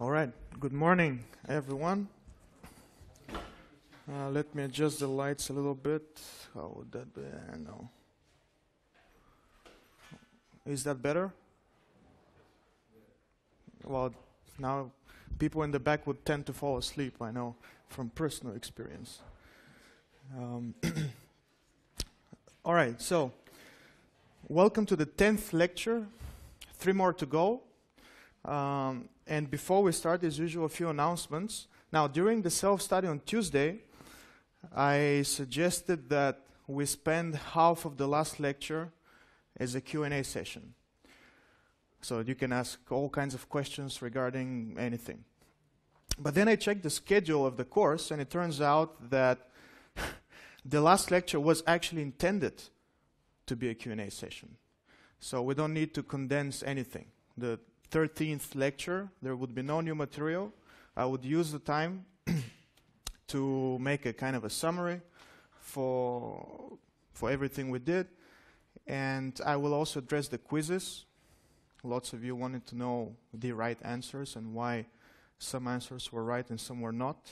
All right. Good morning, everyone. Uh, let me adjust the lights a little bit. How would that be? I know. Is that better? Well, now people in the back would tend to fall asleep, I know, from personal experience. Um, All right, so welcome to the 10th lecture. Three more to go. Um, and before we start, as usual, a few announcements. Now, during the self-study on Tuesday, I suggested that we spend half of the last lecture as a Q&A session. So you can ask all kinds of questions regarding anything. But then I checked the schedule of the course, and it turns out that the last lecture was actually intended to be a Q&A session. So we don't need to condense anything. The 13th lecture, there would be no new material. I would use the time to make a kind of a summary for, for everything we did. And I will also address the quizzes. Lots of you wanted to know the right answers and why some answers were right and some were not.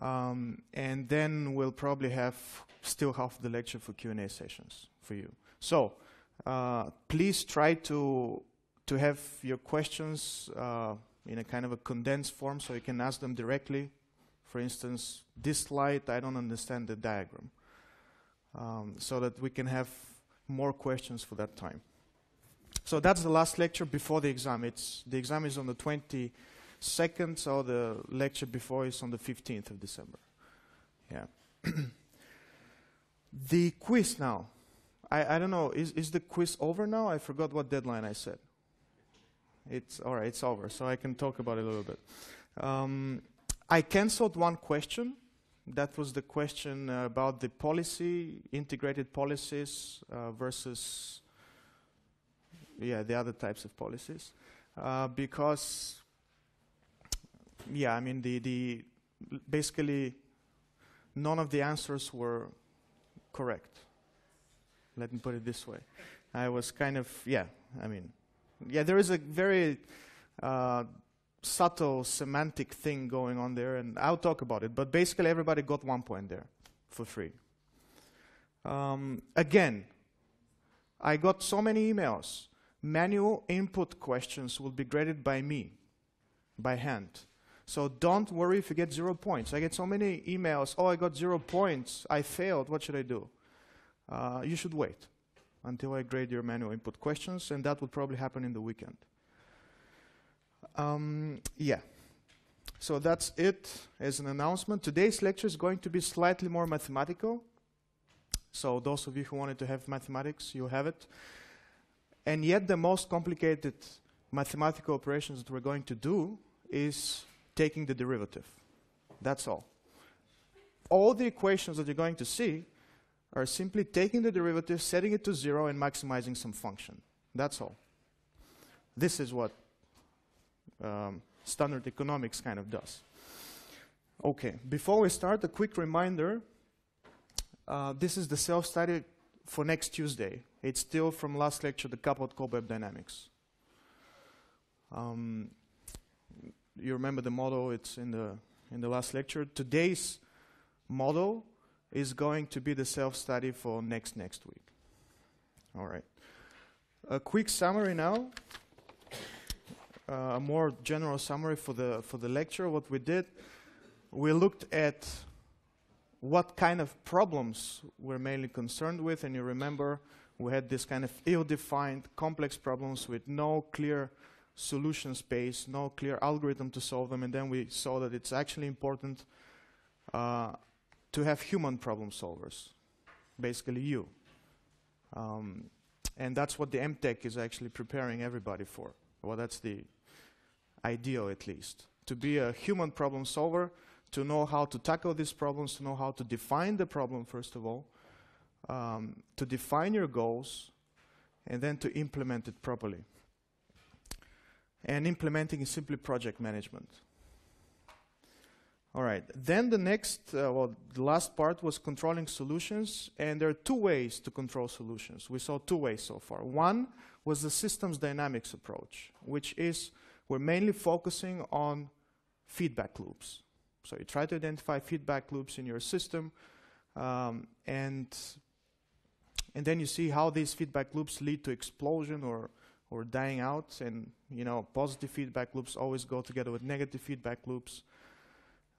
Um, and then we'll probably have still half the lecture for Q&A sessions for you. So uh, please try to to have your questions uh, in a kind of a condensed form so you can ask them directly. For instance, this slide, I don't understand the diagram. Um, so that we can have more questions for that time. So that's the last lecture before the exam. It's, the exam is on the 22nd, so the lecture before is on the 15th of December. Yeah. the quiz now. I, I don't know, is, is the quiz over now? I forgot what deadline I said. It's all right. It's over, so I can talk about it a little bit. Um, I cancelled one question. That was the question uh, about the policy, integrated policies uh, versus, yeah, the other types of policies, uh, because, yeah, I mean the the basically none of the answers were correct. Let me put it this way. I was kind of, yeah, I mean, yeah, there is a very uh, subtle semantic thing going on there, and I'll talk about it. But basically, everybody got one point there for free. Um, again, I got so many emails. Manual input questions will be graded by me, by hand. So don't worry if you get zero points. I get so many emails. Oh, I got zero points. I failed. What should I do? Uh, you should wait until I grade your manual input questions, and that would probably happen in the weekend. Um, yeah. So that's it as an announcement. Today's lecture is going to be slightly more mathematical. So those of you who wanted to have mathematics, you have it. And yet the most complicated mathematical operations that we're going to do is taking the derivative. That's all. All the equations that you're going to see are simply taking the derivative, setting it to zero, and maximizing some function. That's all. This is what um, standard economics kind of does. Okay, before we start, a quick reminder. Uh, this is the self-study for next Tuesday. It's still from last lecture, the coupled cobweb dynamics. Um, you remember the model, it's in the, in the last lecture. Today's model is going to be the self-study for next next week. All right. A quick summary now. Uh, a more general summary for the for the lecture. What we did, we looked at what kind of problems we're mainly concerned with, and you remember we had this kind of ill-defined, complex problems with no clear solution space, no clear algorithm to solve them, and then we saw that it's actually important uh, to have human problem solvers, basically you. Um, and that's what the MTEC is actually preparing everybody for. Well, that's the ideal, at least. To be a human problem solver, to know how to tackle these problems, to know how to define the problem, first of all, um, to define your goals, and then to implement it properly. And implementing is simply project management. All right. Then the next, uh, well, the last part was controlling solutions, and there are two ways to control solutions. We saw two ways so far. One was the systems dynamics approach, which is we're mainly focusing on feedback loops. So you try to identify feedback loops in your system, um, and and then you see how these feedback loops lead to explosion or or dying out. And you know, positive feedback loops always go together with negative feedback loops,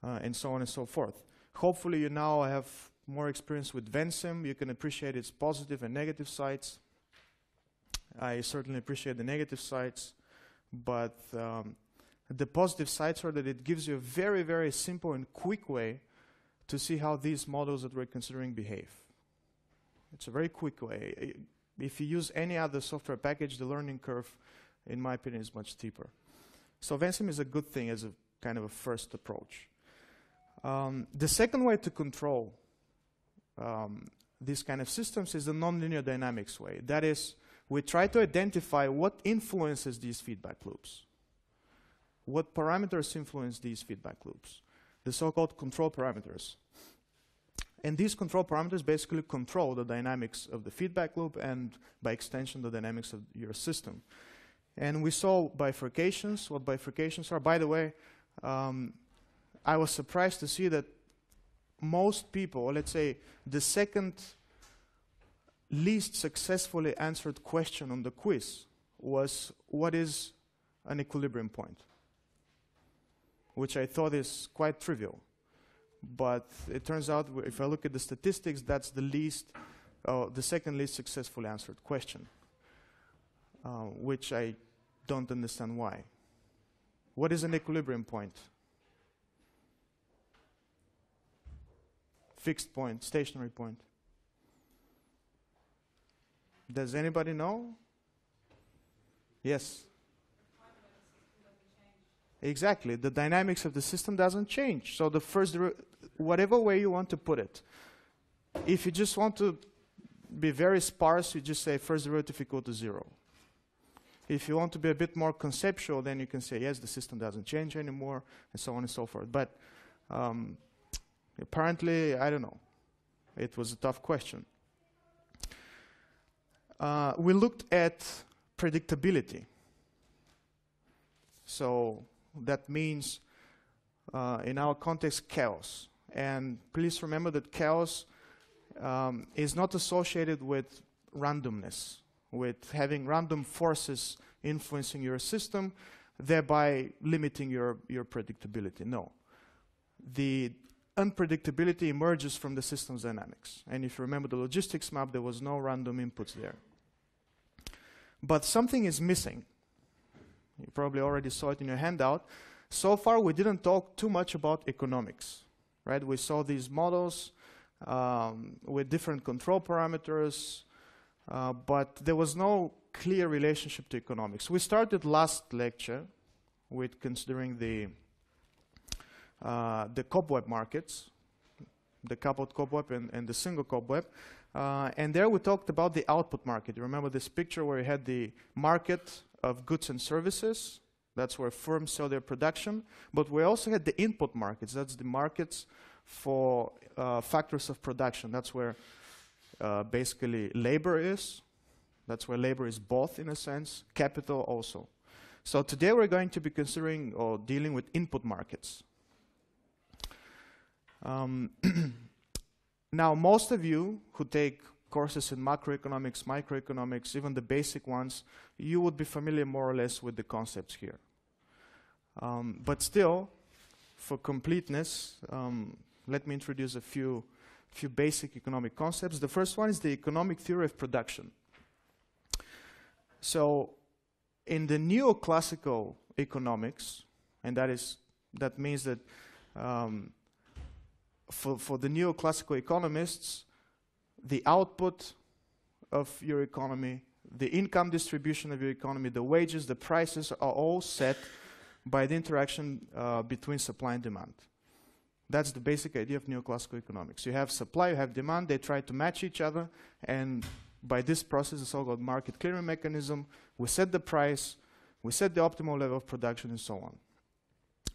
uh, and so on and so forth. Hopefully, you now have more experience with Vensim. You can appreciate its positive and negative sides. I certainly appreciate the negative sides, but um, the positive sides are that it gives you a very, very simple and quick way to see how these models that we're considering behave. It's a very quick way. If you use any other software package, the learning curve, in my opinion, is much steeper. So Vensim is a good thing as a kind of a first approach. Um, the second way to control um, these kind of systems is the nonlinear dynamics way. That is, we try to identify what influences these feedback loops. What parameters influence these feedback loops? The so-called control parameters. And these control parameters basically control the dynamics of the feedback loop and, by extension, the dynamics of your system. And we saw bifurcations, what bifurcations are. By the way, um, I was surprised to see that most people, let's say the second least successfully answered question on the quiz was what is an equilibrium point? Which I thought is quite trivial. But it turns out, if I look at the statistics, that's the least, uh, the second least successfully answered question, uh, which I don't understand why. What is an equilibrium point? Fixed point, stationary point. Does anybody know? Yes. Exactly. The dynamics of the system doesn't change. So the first, whatever way you want to put it, if you just want to be very sparse, you just say first derivative equal to zero. If you want to be a bit more conceptual, then you can say, yes, the system doesn't change anymore, and so on and so forth. But um, apparently, I don't know. It was a tough question. Uh, we looked at predictability. So that means, uh, in our context, chaos. And please remember that chaos um, is not associated with randomness, with having random forces influencing your system, thereby limiting your, your predictability. No. The unpredictability emerges from the system's dynamics. And if you remember the logistics map, there was no random inputs there. But something is missing. You probably already saw it in your handout. So far, we didn't talk too much about economics, right? We saw these models um, with different control parameters, uh, but there was no clear relationship to economics. We started last lecture with considering the the cobweb markets, the coupled cobweb and, and the single cobweb. Uh, and there we talked about the output market. You remember this picture where you had the market of goods and services. That's where firms sell their production. But we also had the input markets. That's the markets for uh, factors of production. That's where uh, basically labor is. That's where labor is both, in a sense, capital also. So today we're going to be considering or dealing with input markets. Um, now, most of you who take courses in macroeconomics, microeconomics, even the basic ones, you would be familiar more or less with the concepts here. Um, but still, for completeness, um, let me introduce a few, few basic economic concepts. The first one is the economic theory of production. So, in the neoclassical economics, and that is that means that um, for, for the neoclassical economists, the output of your economy, the income distribution of your economy, the wages, the prices are all set by the interaction uh, between supply and demand. That's the basic idea of neoclassical economics. You have supply, you have demand, they try to match each other, and by this process, the so-called market clearing mechanism, we set the price, we set the optimal level of production, and so on.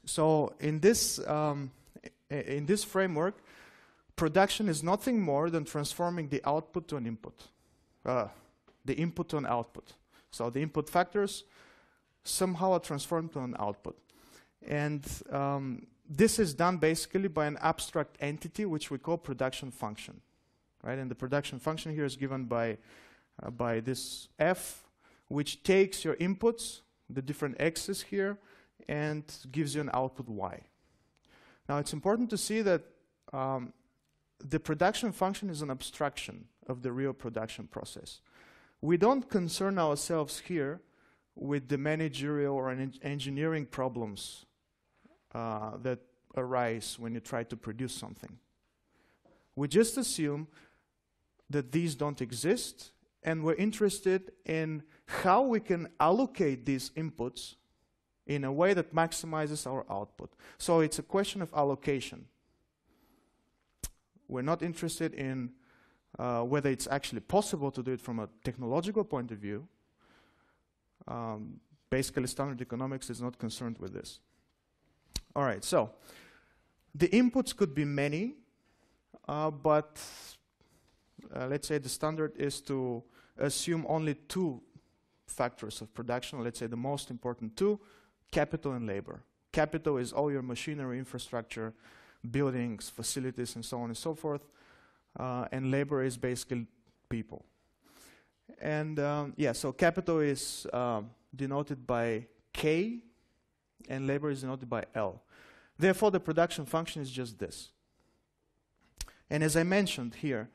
So in this um, in this framework, production is nothing more than transforming the output to an input, uh, the input to an output. So the input factors somehow are transformed to an output. And um, this is done basically by an abstract entity which we call production function. Right? And the production function here is given by, uh, by this f, which takes your inputs, the different x's here, and gives you an output y. Now it's important to see that um, the production function is an abstraction of the real production process. We don't concern ourselves here with the managerial or en engineering problems uh, that arise when you try to produce something. We just assume that these don't exist and we're interested in how we can allocate these inputs in a way that maximizes our output. So it's a question of allocation. We're not interested in uh, whether it's actually possible to do it from a technological point of view. Um, basically, standard economics is not concerned with this. All right, so the inputs could be many, uh, but uh, let's say the standard is to assume only two factors of production, let's say the most important two, capital and labor. Capital is all your machinery, infrastructure, buildings, facilities, and so on and so forth. Uh, and labor is basically people. And um, yeah, so capital is uh, denoted by K, and labor is denoted by L. Therefore, the production function is just this. And as I mentioned here,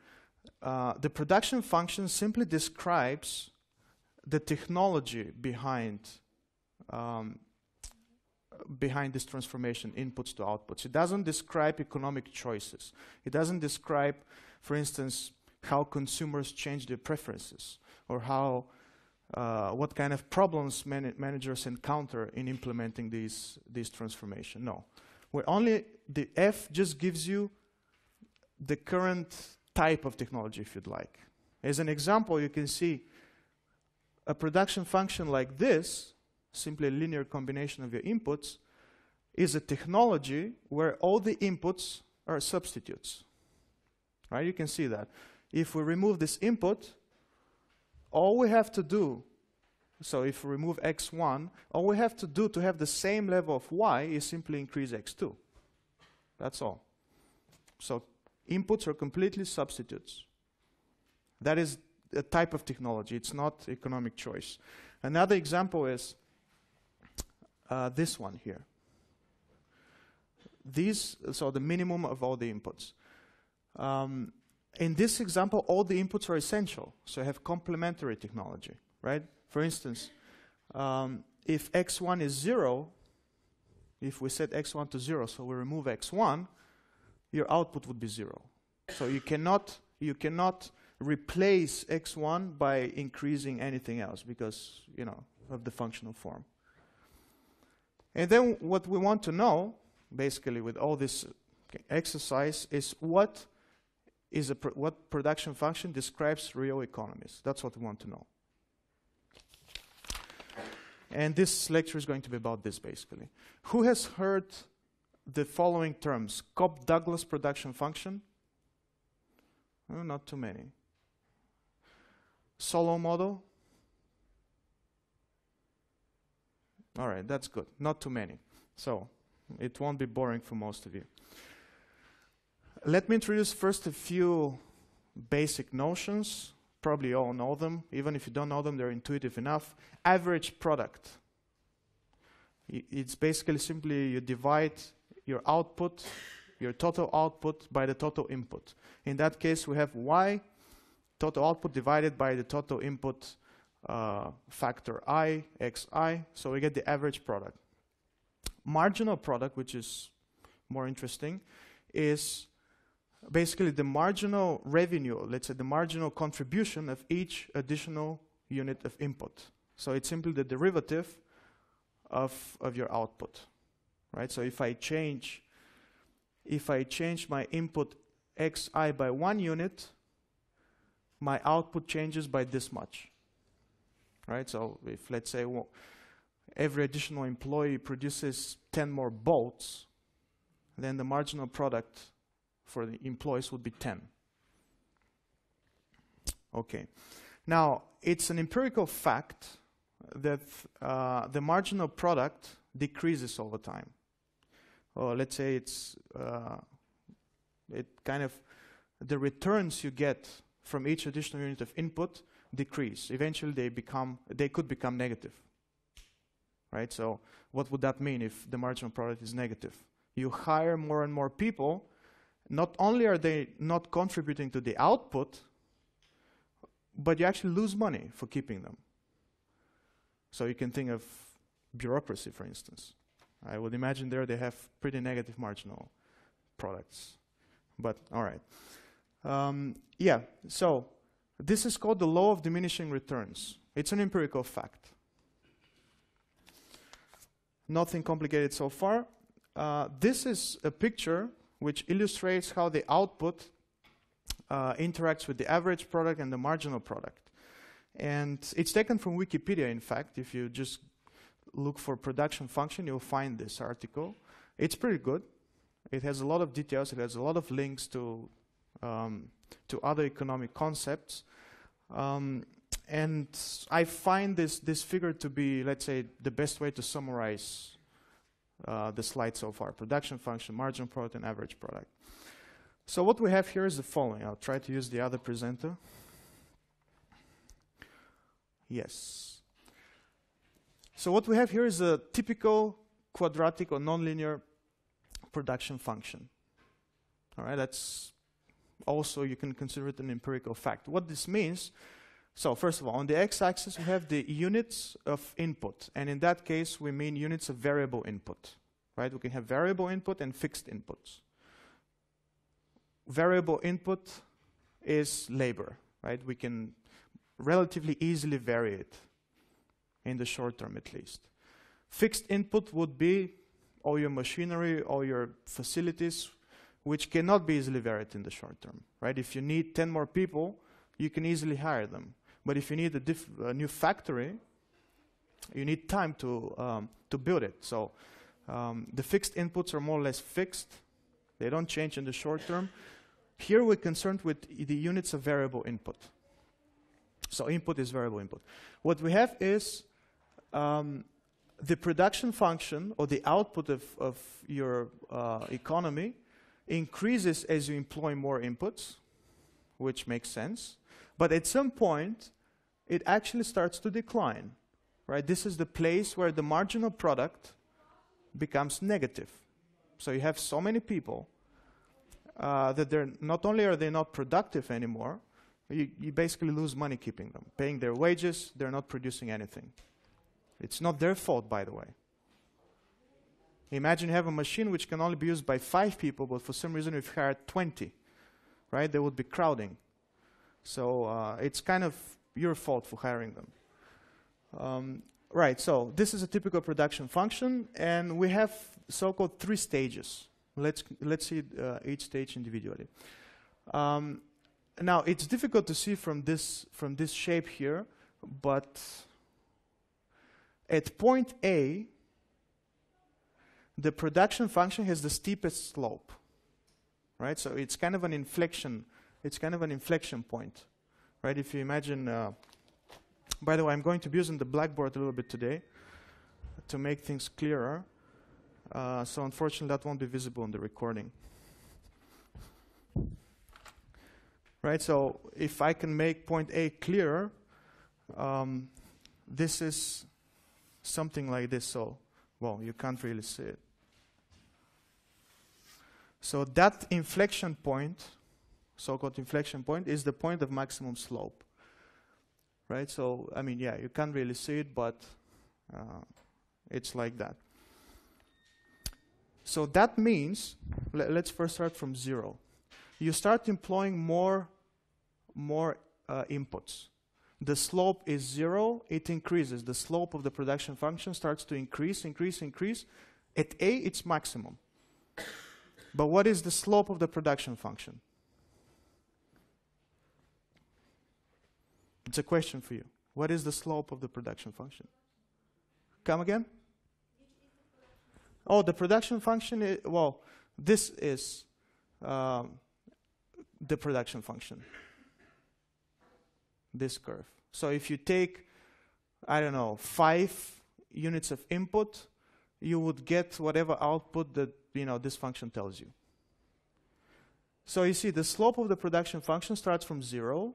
uh, the production function simply describes the technology behind um, behind this transformation, inputs to outputs. It doesn't describe economic choices. It doesn't describe, for instance, how consumers change their preferences or how uh, what kind of problems man managers encounter in implementing these these transformation. No, we're only the F just gives you the current type of technology, if you'd like. As an example, you can see a production function like this simply a linear combination of your inputs, is a technology where all the inputs are substitutes. Right? You can see that. If we remove this input, all we have to do, so if we remove x1, all we have to do to have the same level of y is simply increase x2. That's all. So inputs are completely substitutes. That is a type of technology. It's not economic choice. Another example is uh, this one here. These, so the minimum of all the inputs. Um, in this example, all the inputs are essential, so I have complementary technology, right? For instance, um, if x1 is 0, if we set x1 to 0, so we remove x1, your output would be 0. So you cannot, you cannot replace x1 by increasing anything else because, you know, of the functional form. And then what we want to know, basically with all this exercise, is what is a what production function describes real economies. That's what we want to know. And this lecture is going to be about this, basically. Who has heard the following terms? Cobb-Douglas production function? Not too many. Solow model? All right, that's good. Not too many. So it won't be boring for most of you. Let me introduce first a few basic notions. Probably all know them. Even if you don't know them, they're intuitive enough. Average product. It's basically simply you divide your output, your total output by the total input. In that case, we have y, total output divided by the total input uh, factor i, xi, so we get the average product. Marginal product, which is more interesting, is basically the marginal revenue, let's say the marginal contribution of each additional unit of input. So it's simply the derivative of, of your output, right? So if I change, if I change my input xi by one unit, my output changes by this much right? So if let's say well, every additional employee produces 10 more bolts, then the marginal product for the employees would be 10. Okay. Now, it's an empirical fact that uh, the marginal product decreases over time. Or let's say it's uh, it kind of the returns you get from each additional unit of input decrease. Eventually, they become they could become negative. Right. So, what would that mean if the marginal product is negative? You hire more and more people. Not only are they not contributing to the output, but you actually lose money for keeping them. So you can think of bureaucracy, for instance. I would imagine there they have pretty negative marginal products. But all right. Um, yeah, so this is called the law of diminishing returns. It's an empirical fact. Nothing complicated so far. Uh, this is a picture which illustrates how the output uh, interacts with the average product and the marginal product. And it's taken from Wikipedia, in fact. If you just look for production function, you'll find this article. It's pretty good. It has a lot of details. It has a lot of links to um, to other economic concepts. Um, and I find this this figure to be, let's say, the best way to summarize uh, the slide so far: production function, margin product, and average product. So what we have here is the following. I'll try to use the other presenter. Yes. So what we have here is a typical quadratic or nonlinear production function. All right, that's also you can consider it an empirical fact. What this means, so first of all, on the x-axis we have the units of input, and in that case we mean units of variable input. Right? We can have variable input and fixed inputs. Variable input is labor, right? We can relatively easily vary it, in the short term at least. Fixed input would be all your machinery, all your facilities, which cannot be easily varied in the short term, right? If you need 10 more people, you can easily hire them. But if you need a, a new factory, you need time to, um, to build it. So um, the fixed inputs are more or less fixed. They don't change in the short term. Here we're concerned with the units of variable input. So input is variable input. What we have is um, the production function or the output of, of your uh, economy increases as you employ more inputs, which makes sense. But at some point, it actually starts to decline. Right? This is the place where the marginal product becomes negative. So you have so many people uh, that they're not only are they not productive anymore, you, you basically lose money keeping them. Paying their wages, they're not producing anything. It's not their fault, by the way. Imagine you have a machine which can only be used by five people, but for some reason you've hired 20, right? They would be crowding. So uh, it's kind of your fault for hiring them. Um, right, so this is a typical production function, and we have so-called three stages. Let's, let's see uh, each stage individually. Um, now, it's difficult to see from this, from this shape here, but at point A, the production function has the steepest slope, right? So it's kind of an inflection, it's kind of an inflection point, right? If you imagine, uh, by the way, I'm going to be using the blackboard a little bit today to make things clearer. Uh, so unfortunately, that won't be visible in the recording. right? So if I can make point A clearer, um, this is something like this. So, well, you can't really see it. So that inflection point, so-called inflection point, is the point of maximum slope. Right? So, I mean, yeah, you can't really see it, but uh, it's like that. So that means, let's first start from zero. You start employing more more uh, inputs. The slope is zero, it increases. The slope of the production function starts to increase, increase, increase. At A, it's maximum. But what is the slope of the production function? It's a question for you. What is the slope of the production function? Come again? Oh, the production function, well, this is um, the production function this curve. So if you take I don't know, five units of input, you would get whatever output that you know this function tells you. So you see, the slope of the production function starts from zero.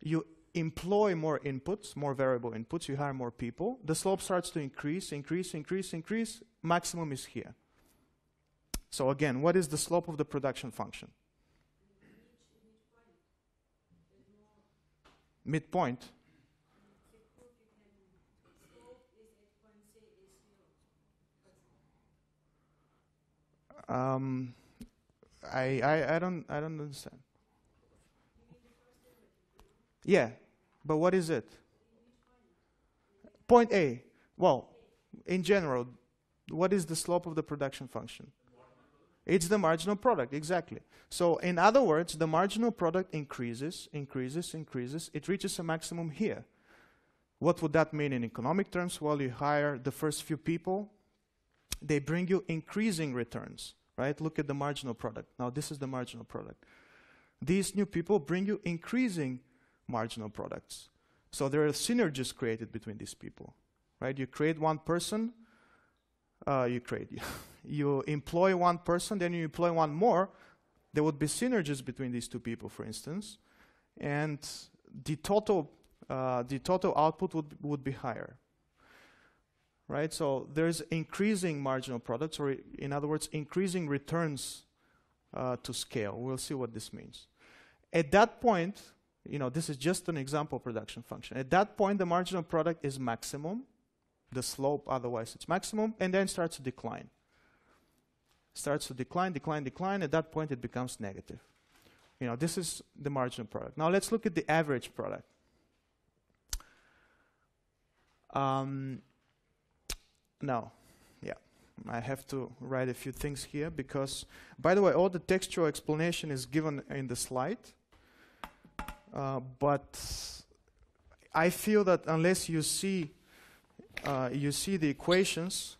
You employ more inputs, more variable inputs, you hire more people. The slope starts to increase, increase, increase, increase. Maximum is here. So again, what is the slope of the production function? Midpoint. Um, I, I, I don't I don't understand. Yeah, but what is it? Point A. Well, in general, what is the slope of the production function? It's the marginal product, exactly. So, in other words, the marginal product increases, increases, increases. It reaches a maximum here. What would that mean in economic terms? Well, you hire the first few people, they bring you increasing returns, right? Look at the marginal product. Now, this is the marginal product. These new people bring you increasing marginal products. So there are synergies created between these people, right? You create one person, uh, you create, you employ one person, then you employ one more. There would be synergies between these two people, for instance, and the total, uh, the total output would would be higher, right? So there's increasing marginal products, or in other words, increasing returns uh, to scale. We'll see what this means. At that point, you know, this is just an example production function. At that point, the marginal product is maximum, the slope, otherwise it's maximum, and then starts to decline. Starts to decline, decline, decline. At that point, it becomes negative. You know, this is the marginal product. Now let's look at the average product. Um, now, yeah, I have to write a few things here because, by the way, all the textual explanation is given in the slide. Uh, but I feel that unless you see uh, you see the equations,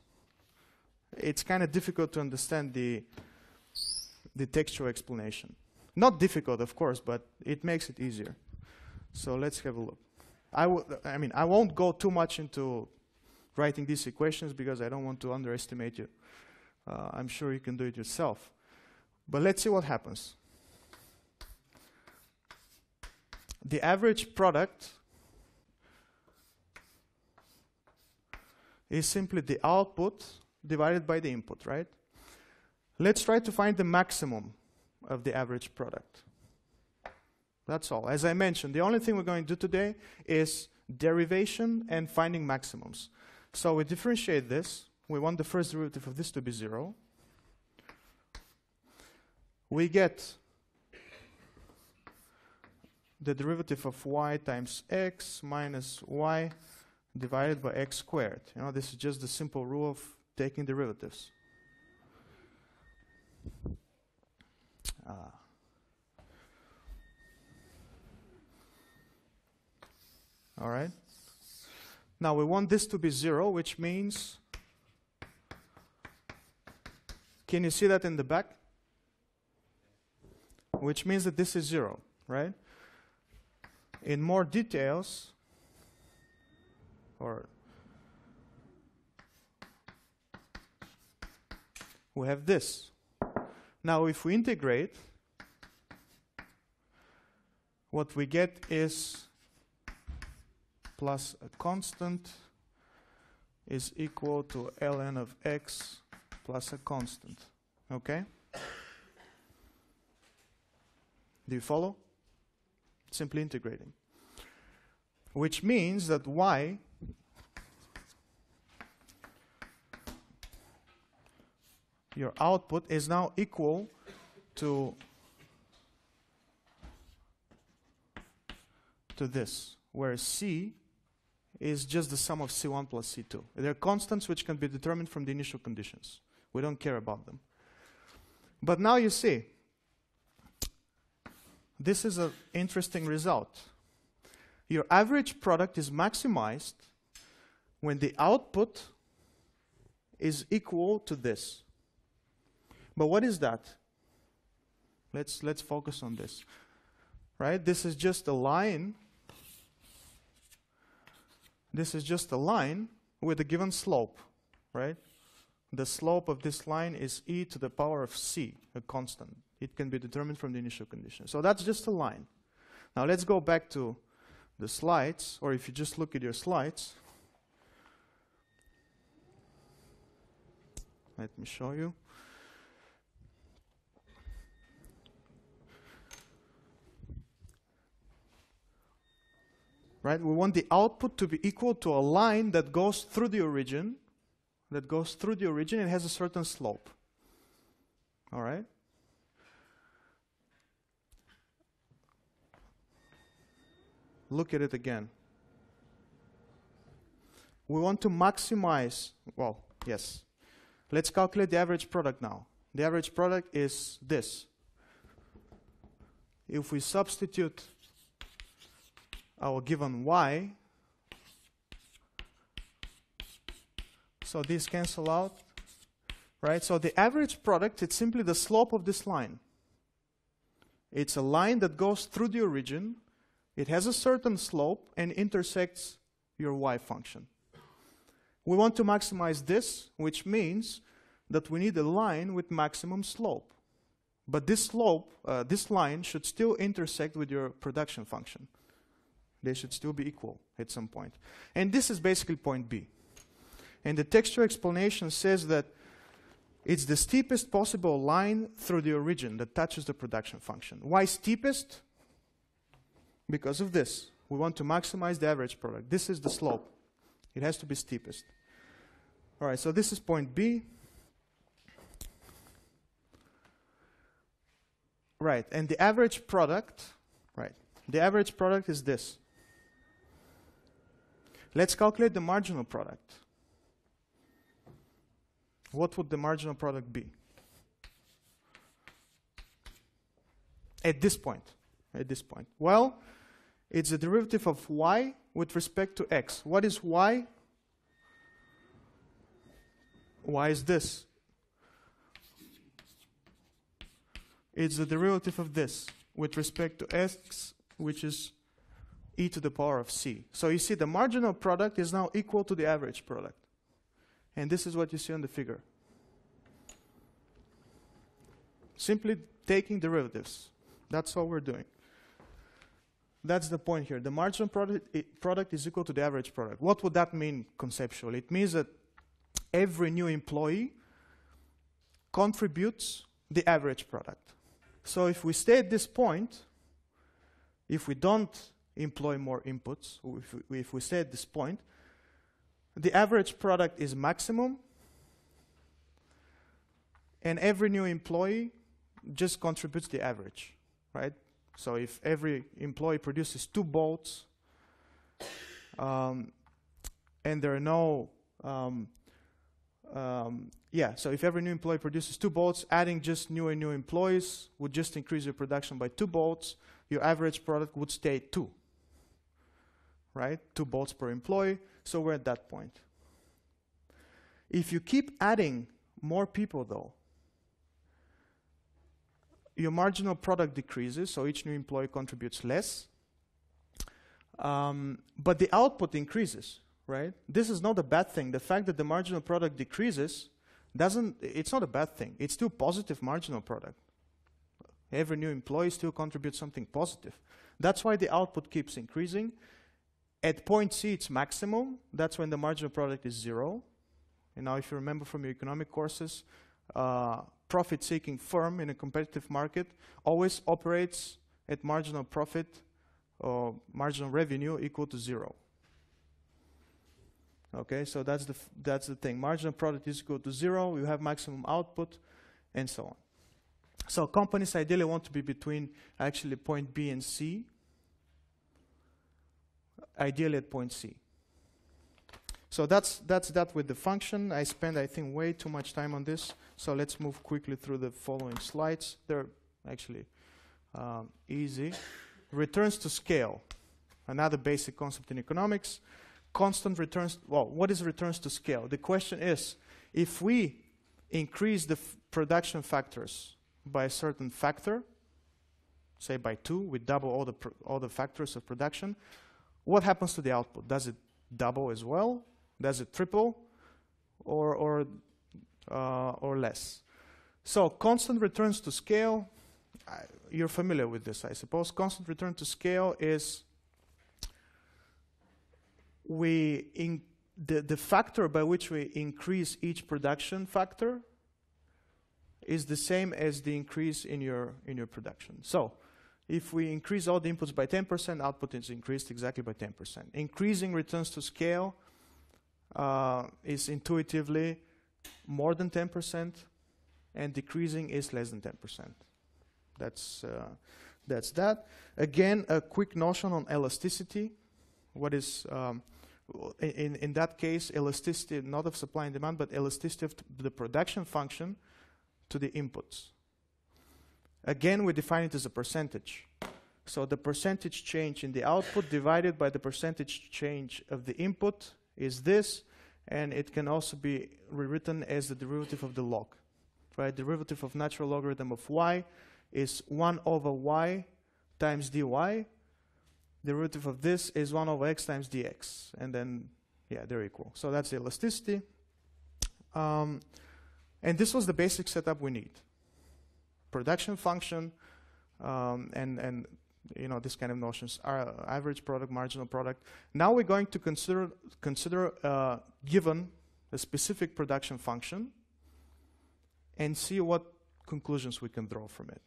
it's kind of difficult to understand the the textual explanation. Not difficult, of course, but it makes it easier. So let's have a look. I, I mean, I won't go too much into writing these equations because I don't want to underestimate you. Uh, I'm sure you can do it yourself. But let's see what happens. the average product is simply the output divided by the input, right? Let's try to find the maximum of the average product. That's all. As I mentioned, the only thing we're going to do today is derivation and finding maximums. So we differentiate this. We want the first derivative of this to be 0. We get the derivative of y times x minus y divided by x squared. You know, this is just the simple rule of taking derivatives. Ah. All right. Now we want this to be 0, which means, can you see that in the back? Which means that this is 0, right? in more details, or we have this. Now, if we integrate, what we get is plus a constant is equal to ln of x plus a constant. Okay? Do you follow? simply integrating. Which means that y your output is now equal to to this, where C is just the sum of C1 plus C2. They're constants which can be determined from the initial conditions. We don't care about them. But now you see, this is an interesting result. Your average product is maximized when the output is equal to this. But what is that? Let's, let's focus on this. Right? This is just a line this is just a line with a given slope, right? The slope of this line is e to the power of c, a constant. It can be determined from the initial condition. So that's just a line. Now let's go back to the slides, or if you just look at your slides, let me show you. Right? We want the output to be equal to a line that goes through the origin, that goes through the origin and has a certain slope. All right? Look at it again. We want to maximize, well, yes. Let's calculate the average product now. The average product is this. If we substitute our given y. So these cancel out, right? So the average product, it's simply the slope of this line. It's a line that goes through the origin. It has a certain slope and intersects your y function. We want to maximize this, which means that we need a line with maximum slope. But this slope, uh, this line, should still intersect with your production function. They should still be equal at some point. And this is basically point B. And the textual explanation says that it's the steepest possible line through the origin that touches the production function. Why steepest? Because of this. We want to maximize the average product. This is the slope. It has to be steepest. All right, so this is point B. Right, and the average product, right, the average product is this. Let's calculate the marginal product. What would the marginal product be? At this point. At this point. Well, it's the derivative of y with respect to x. What is y? y is this. It's the derivative of this with respect to x, which is e to the power of c. So you see the marginal product is now equal to the average product. And this is what you see on the figure. Simply taking derivatives. That's all we're doing. That's the point here. The marginal product, product is equal to the average product. What would that mean conceptually? It means that every new employee contributes the average product. So if we stay at this point, if we don't employ more inputs, if we, if we say at this point, the average product is maximum, and every new employee just contributes the average, right? So if every employee produces two bolts, um, and there are no, um, um, yeah, so if every new employee produces two bolts, adding just new and new employees would just increase your production by two bolts, your average product would stay two right? Two bolts per employee, so we're at that point. If you keep adding more people though, your marginal product decreases, so each new employee contributes less, um, but the output increases, right? This is not a bad thing. The fact that the marginal product decreases doesn't, it's not a bad thing. It's still positive marginal product. Every new employee still contributes something positive. That's why the output keeps increasing at point C, it's maximum. That's when the marginal product is zero. And now if you remember from your economic courses, uh, profit-seeking firm in a competitive market always operates at marginal profit or marginal revenue equal to zero. Okay, so that's the that's the thing. Marginal product is equal to zero. You have maximum output, and so on. So companies ideally want to be between actually point B and C ideally at point C. So that's, that's that with the function. I spent, I think, way too much time on this. So let's move quickly through the following slides. They're actually um, easy. Returns to scale, another basic concept in economics. Constant returns, well, what is returns to scale? The question is, if we increase the production factors by a certain factor, say by two, we double all the, all the factors of production, what happens to the output? Does it double as well? Does it triple or, or, uh, or less? So constant returns to scale, you're familiar with this, I suppose. Constant return to scale is we in the, the factor by which we increase each production factor is the same as the increase in your in your production. So if we increase all the inputs by 10%, output is increased exactly by 10%. Increasing returns to scale uh, is intuitively more than 10%, and decreasing is less than 10%. That's, uh, that's that. Again, a quick notion on elasticity. What is, um, in, in that case, elasticity not of supply and demand, but elasticity of the production function to the inputs. Again, we define it as a percentage. So the percentage change in the output divided by the percentage change of the input is this, and it can also be rewritten as the derivative of the log. Right? Derivative of natural logarithm of y is 1 over y times dy. Derivative of this is 1 over x times dx. And then, yeah, they're equal. So that's the elasticity. Um, and this was the basic setup we need production function, um, and, and you know, this kind of notions, are average product, marginal product. Now we're going to consider, consider uh, given a specific production function and see what conclusions we can draw from it.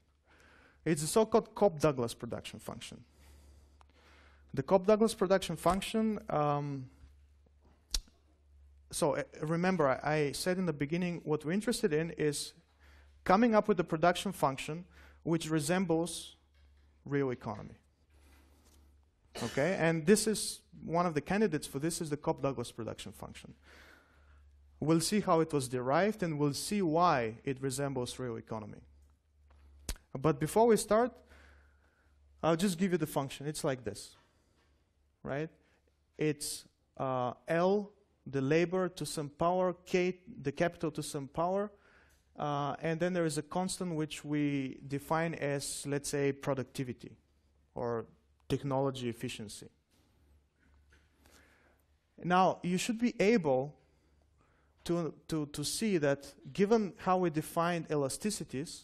It's the so-called Cobb-Douglas production function. The Cobb-Douglas production function, um, so uh, remember I, I said in the beginning what we're interested in is coming up with a production function which resembles real economy. Okay, and this is one of the candidates for this is the Cobb-Douglas production function. We'll see how it was derived and we'll see why it resembles real economy. But before we start, I'll just give you the function. It's like this, right? It's uh, L, the labor to some power, K, the capital to some power, uh, and then there is a constant which we define as, let's say, productivity or technology efficiency. Now, you should be able to, to, to see that given how we defined elasticities,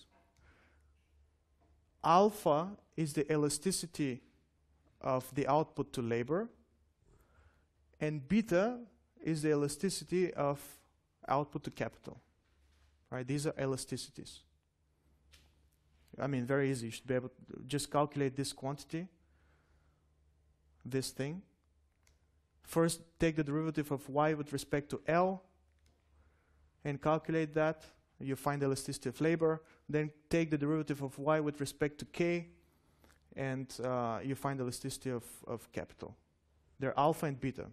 alpha is the elasticity of the output to labor, and beta is the elasticity of output to capital. Right? These are elasticities. I mean, very easy. You should be able to just calculate this quantity, this thing. First, take the derivative of y with respect to L and calculate that. You find elasticity of labor. Then take the derivative of y with respect to K and uh, you find elasticity of, of capital. They're alpha and beta.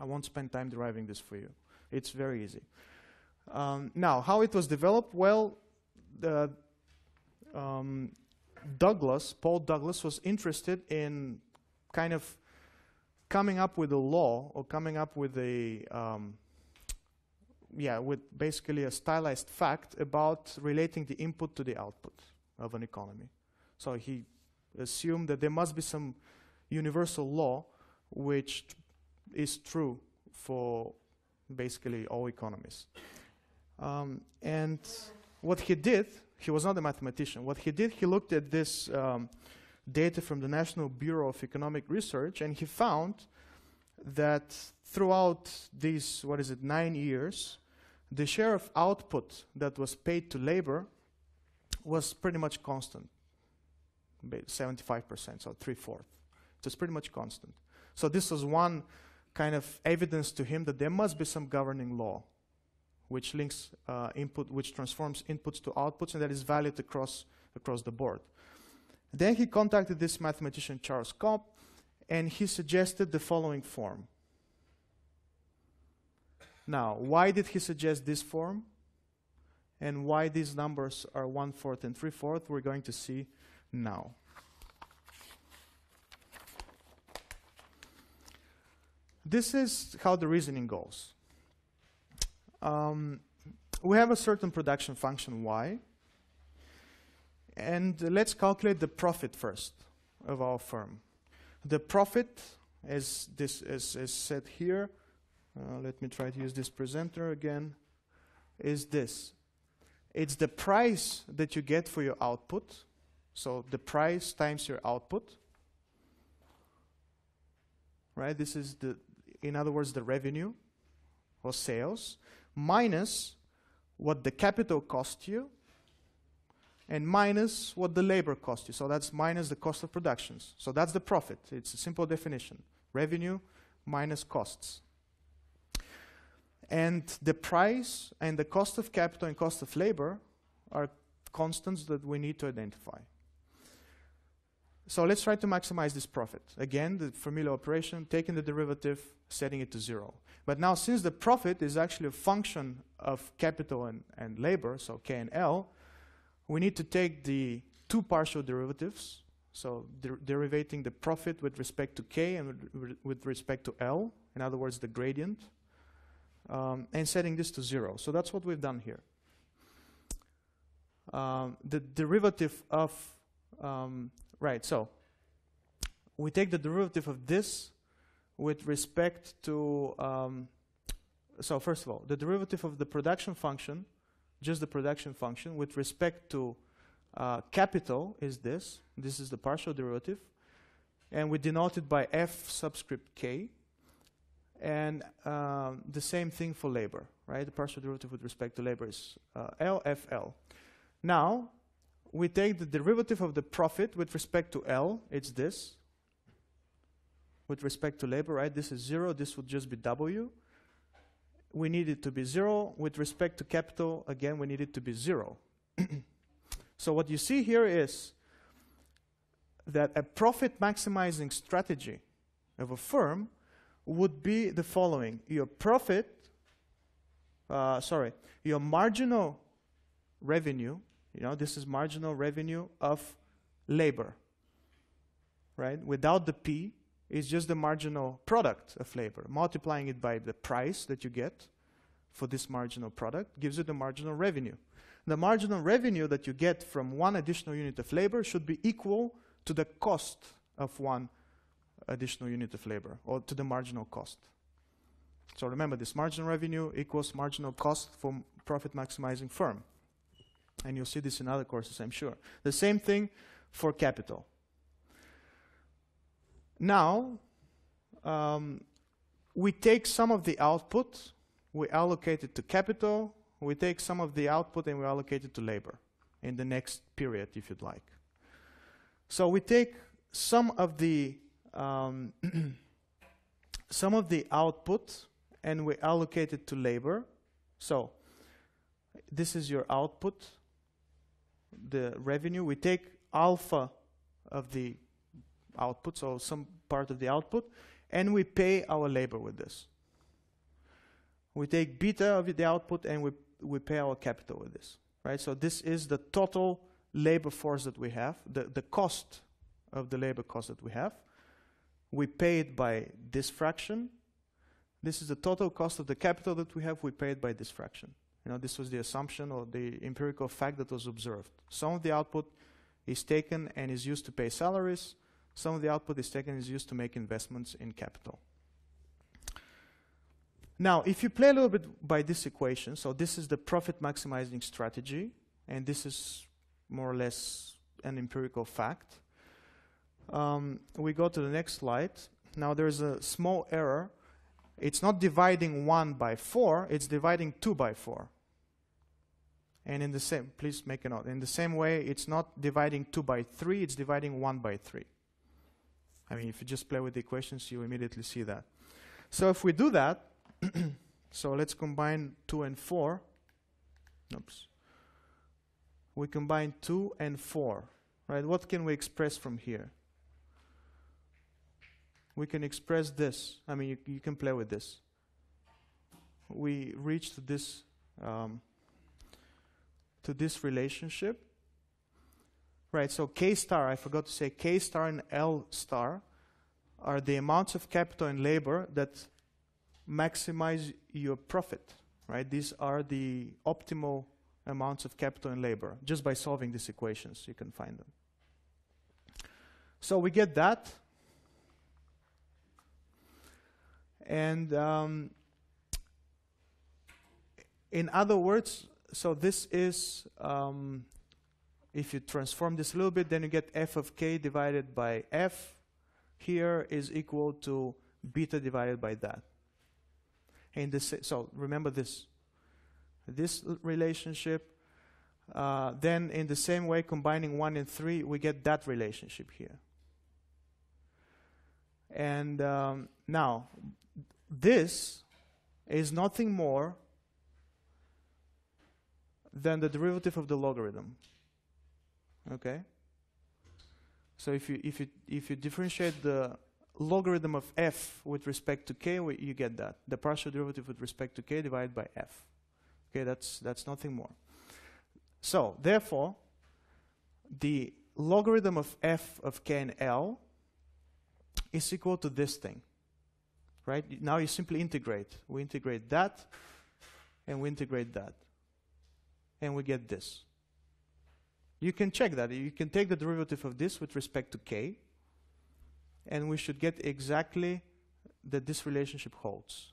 I won't spend time deriving this for you. It's very easy. Um, now, how it was developed? Well, the, um, Douglas, Paul Douglas, was interested in kind of coming up with a law or coming up with a, um, yeah, with basically a stylized fact about relating the input to the output of an economy. So he assumed that there must be some universal law which is true for basically all economies. Um, and what he did, he was not a mathematician. What he did, he looked at this um, data from the National Bureau of Economic Research, and he found that throughout these, what is it, nine years, the share of output that was paid to labor was pretty much constant, 75%, so three-fourths. It was pretty much constant. So this was one kind of evidence to him that there must be some governing law which links uh, input, which transforms inputs to outputs, and that is valid across, across the board. Then he contacted this mathematician, Charles Cobb, and he suggested the following form. Now, why did he suggest this form? And why these numbers are one-fourth and three-fourth, we're going to see now. This is how the reasoning goes. Um, we have a certain production function y, and let's calculate the profit first of our firm. The profit as this as, as said here, uh, let me try to use this presenter again, is this. It's the price that you get for your output. So the price times your output. Right? This is the, in other words, the revenue or sales minus what the capital cost you and minus what the labor cost you. So that's minus the cost of productions. So that's the profit. It's a simple definition. Revenue minus costs. And the price and the cost of capital and cost of labor are constants that we need to identify. So let's try to maximize this profit. Again, the formula operation, taking the derivative, setting it to zero. But now since the profit is actually a function of capital and, and labor, so K and L, we need to take the two partial derivatives, so der derivating the profit with respect to K and with, with respect to L, in other words, the gradient, um, and setting this to zero. So that's what we've done here. Um, the derivative of, um, right, so we take the derivative of this with respect to, um, so first of all, the derivative of the production function just the production function. With respect to uh, capital is this. This is the partial derivative. And we denote it by f subscript k. And um, the same thing for labor, right? The partial derivative with respect to labor is uh, LFL. Now, we take the derivative of the profit with respect to L, it's this. With respect to labor, right? This is zero, this would just be W we need it to be zero. With respect to capital, again, we need it to be zero. so what you see here is that a profit maximizing strategy of a firm would be the following. Your profit, uh, sorry, your marginal revenue, you know, this is marginal revenue of labor, right? Without the P, is just the marginal product of labor. Multiplying it by the price that you get for this marginal product gives you the marginal revenue. The marginal revenue that you get from one additional unit of labor should be equal to the cost of one additional unit of labor, or to the marginal cost. So remember, this marginal revenue equals marginal cost for profit maximizing firm. And you'll see this in other courses, I'm sure. The same thing for capital. Now, um, we take some of the output, we allocate it to capital, we take some of the output and we allocate it to labor in the next period, if you'd like. So we take some of the um, some of the output and we allocate it to labor. So this is your output, the revenue. We take alpha of the output, so some part of the output, and we pay our labor with this. We take beta of the output and we, we pay our capital with this, right? So this is the total labor force that we have, the, the cost of the labor cost that we have. We pay it by this fraction. This is the total cost of the capital that we have. We pay it by this fraction. You know, this was the assumption or the empirical fact that was observed. Some of the output is taken and is used to pay salaries. Some of the output is taken is used to make investments in capital. Now, if you play a little bit by this equation, so this is the profit maximizing strategy, and this is more or less an empirical fact. Um, we go to the next slide. Now, there's a small error. It's not dividing 1 by 4, it's dividing 2 by 4. And in the same, please make a note, in the same way, it's not dividing 2 by 3, it's dividing 1 by 3. I mean, if you just play with the equations, you immediately see that. So if we do that, so let's combine 2 and 4. Oops. We combine 2 and 4. Right? What can we express from here? We can express this. I mean, you, you can play with this. We reach to this um, to this relationship Right, so K star, I forgot to say, K star and L star are the amounts of capital and labor that maximize your profit, right? These are the optimal amounts of capital and labor. Just by solving these equations, you can find them. So we get that. And um, in other words, so this is, um, if you transform this a little bit, then you get f of k divided by f here is equal to beta divided by that. And this, so remember this, this relationship. Uh, then in the same way, combining 1 and 3, we get that relationship here. And um, now, this is nothing more than the derivative of the logarithm. Okay? So if you, if you, if you differentiate the logarithm of f with respect to k, you get that. The partial derivative with respect to k divided by f. Okay, that's, that's nothing more. So, therefore, the logarithm of f of k and l is equal to this thing. Right? Now you simply integrate. We integrate that, and we integrate that. And we get this. You can check that. You can take the derivative of this with respect to k, and we should get exactly that this relationship holds.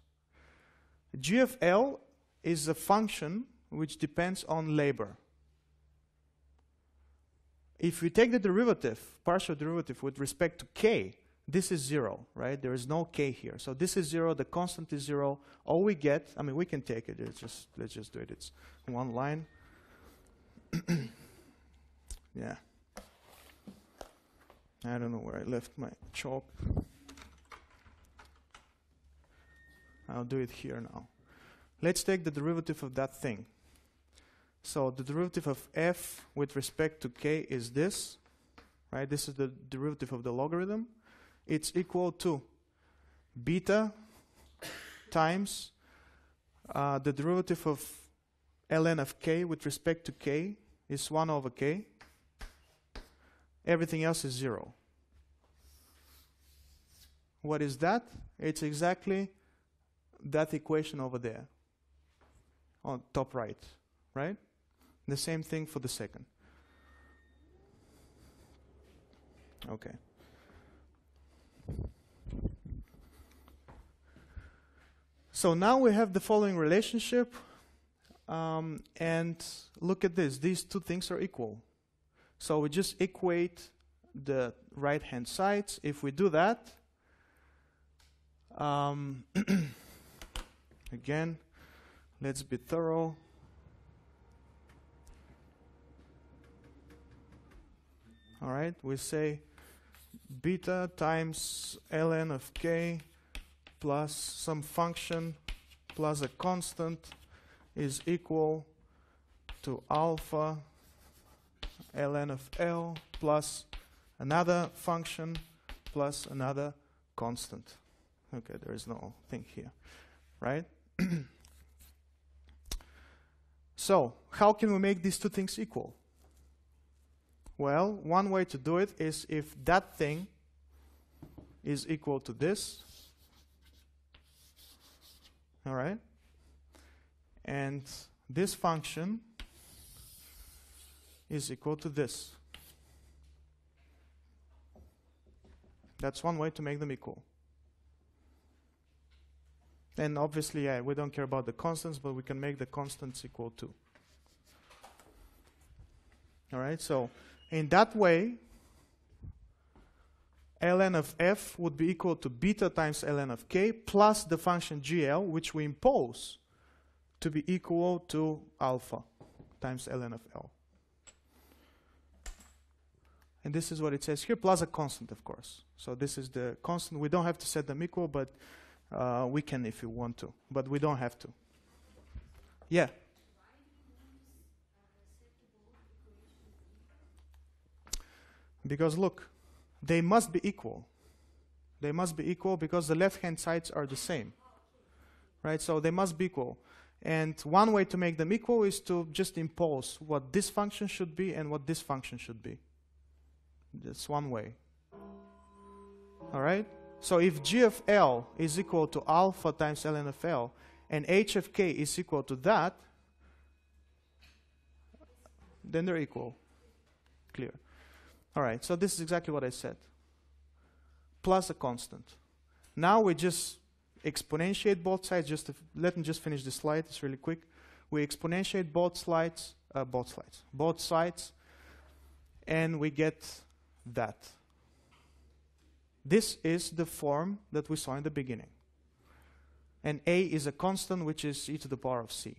G of L is a function which depends on labor. If we take the derivative, partial derivative, with respect to k, this is zero, right? There is no k here. So this is zero, the constant is zero. All we get, I mean, we can take it. It's just, let's just do it. It's one line. yeah. I don't know where I left my chalk. I'll do it here now. Let's take the derivative of that thing. So the derivative of f with respect to k is this, right? This is the derivative of the logarithm. It's equal to beta times uh, the derivative of ln of k with respect to k is 1 over k. Everything else is 0. What is that? It's exactly that equation over there on top right, right? The same thing for the second. Okay. So now we have the following relationship. Um, and look at this. These two things are equal. So we just equate the right-hand sides. If we do that, um, again, let's be thorough. All right, we say beta times ln of k plus some function plus a constant is equal to alpha ln of L plus another function plus another constant. Okay, there is no thing here, right? so, how can we make these two things equal? Well, one way to do it is if that thing is equal to this, all right? And this function is equal to this. That's one way to make them equal. And obviously, yeah, we don't care about the constants, but we can make the constants equal to. All right, so in that way, ln of f would be equal to beta times ln of k plus the function gl, which we impose to be equal to alpha times ln of l. And this is what it says here, plus a constant, of course. So this is the constant. We don't have to set them equal, but uh, we can if you want to. But we don't have to. Yeah? Because look, they must be equal. They must be equal because the left-hand sides are the same. Right? So they must be equal. And one way to make them equal is to just impose what this function should be and what this function should be. That's one way. All right? So if g of L is equal to alpha times ln of L and h of k is equal to that, then they're equal. Clear. All right, so this is exactly what I said. Plus a constant. Now we just exponentiate both sides. Just let me just finish the slide. It's really quick. We exponentiate both slides, uh, both slides, both sides, and we get that. This is the form that we saw in the beginning. And a is a constant, which is e to the power of c.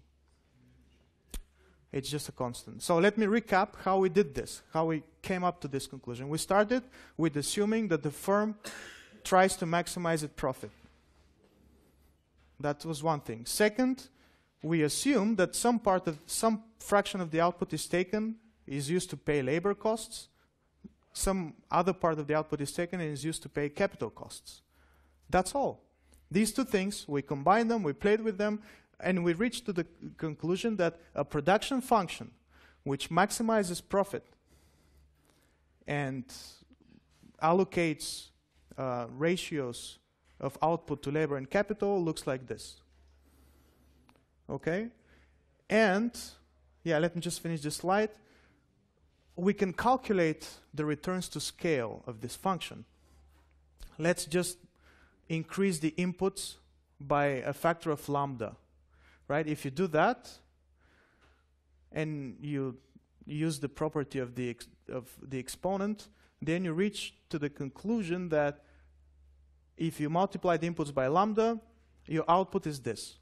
It's just a constant. So let me recap how we did this, how we came up to this conclusion. We started with assuming that the firm tries to maximize its profit. That was one thing. Second, we assume that some part of some fraction of the output is taken is used to pay labor costs. Some other part of the output is taken and is used to pay capital costs. That's all. These two things, we combine them, we played with them, and we reached to the conclusion that a production function which maximizes profit and allocates uh, ratios of output to labor and capital looks like this. Okay? And, yeah, let me just finish this slide. We can calculate the returns to scale of this function. Let's just increase the inputs by a factor of lambda right? If you do that, and you use the property of the of the exponent, then you reach to the conclusion that if you multiply the inputs by lambda, your output is this.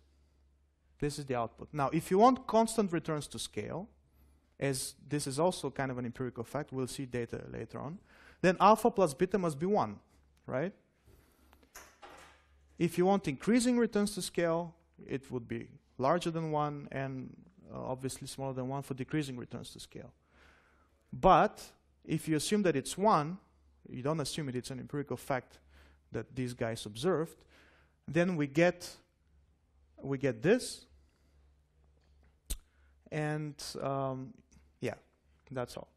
This is the output. Now, if you want constant returns to scale, as this is also kind of an empirical fact, we'll see data later on, then alpha plus beta must be 1, right? If you want increasing returns to scale, it would be larger than 1 and uh, obviously smaller than 1 for decreasing returns to scale. But if you assume that it's 1, you don't assume it, it's an empirical fact that these guys observed, then we get we get this, and um, that's all.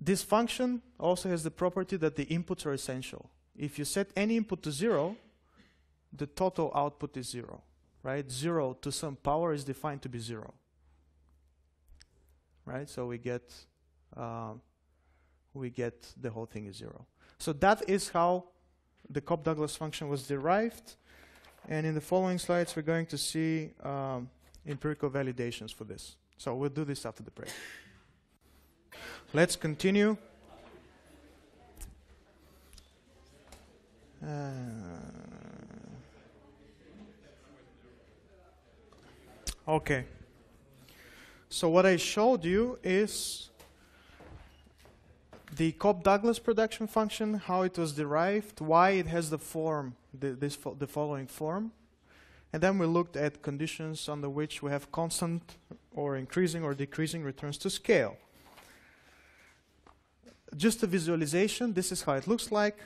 This function also has the property that the inputs are essential. If you set any input to zero, the total output is zero right? Zero to some power is defined to be zero, right? So we get uh, we get the whole thing is zero. So that is how the Cobb-Douglas function was derived. And in the following slides, we're going to see um, empirical validations for this. So we'll do this after the break. Let's continue. Uh, Okay. So what I showed you is the Cobb-Douglas production function, how it was derived, why it has the form, the, this fo the following form. And then we looked at conditions under which we have constant or increasing or decreasing returns to scale. Just a visualization, this is how it looks like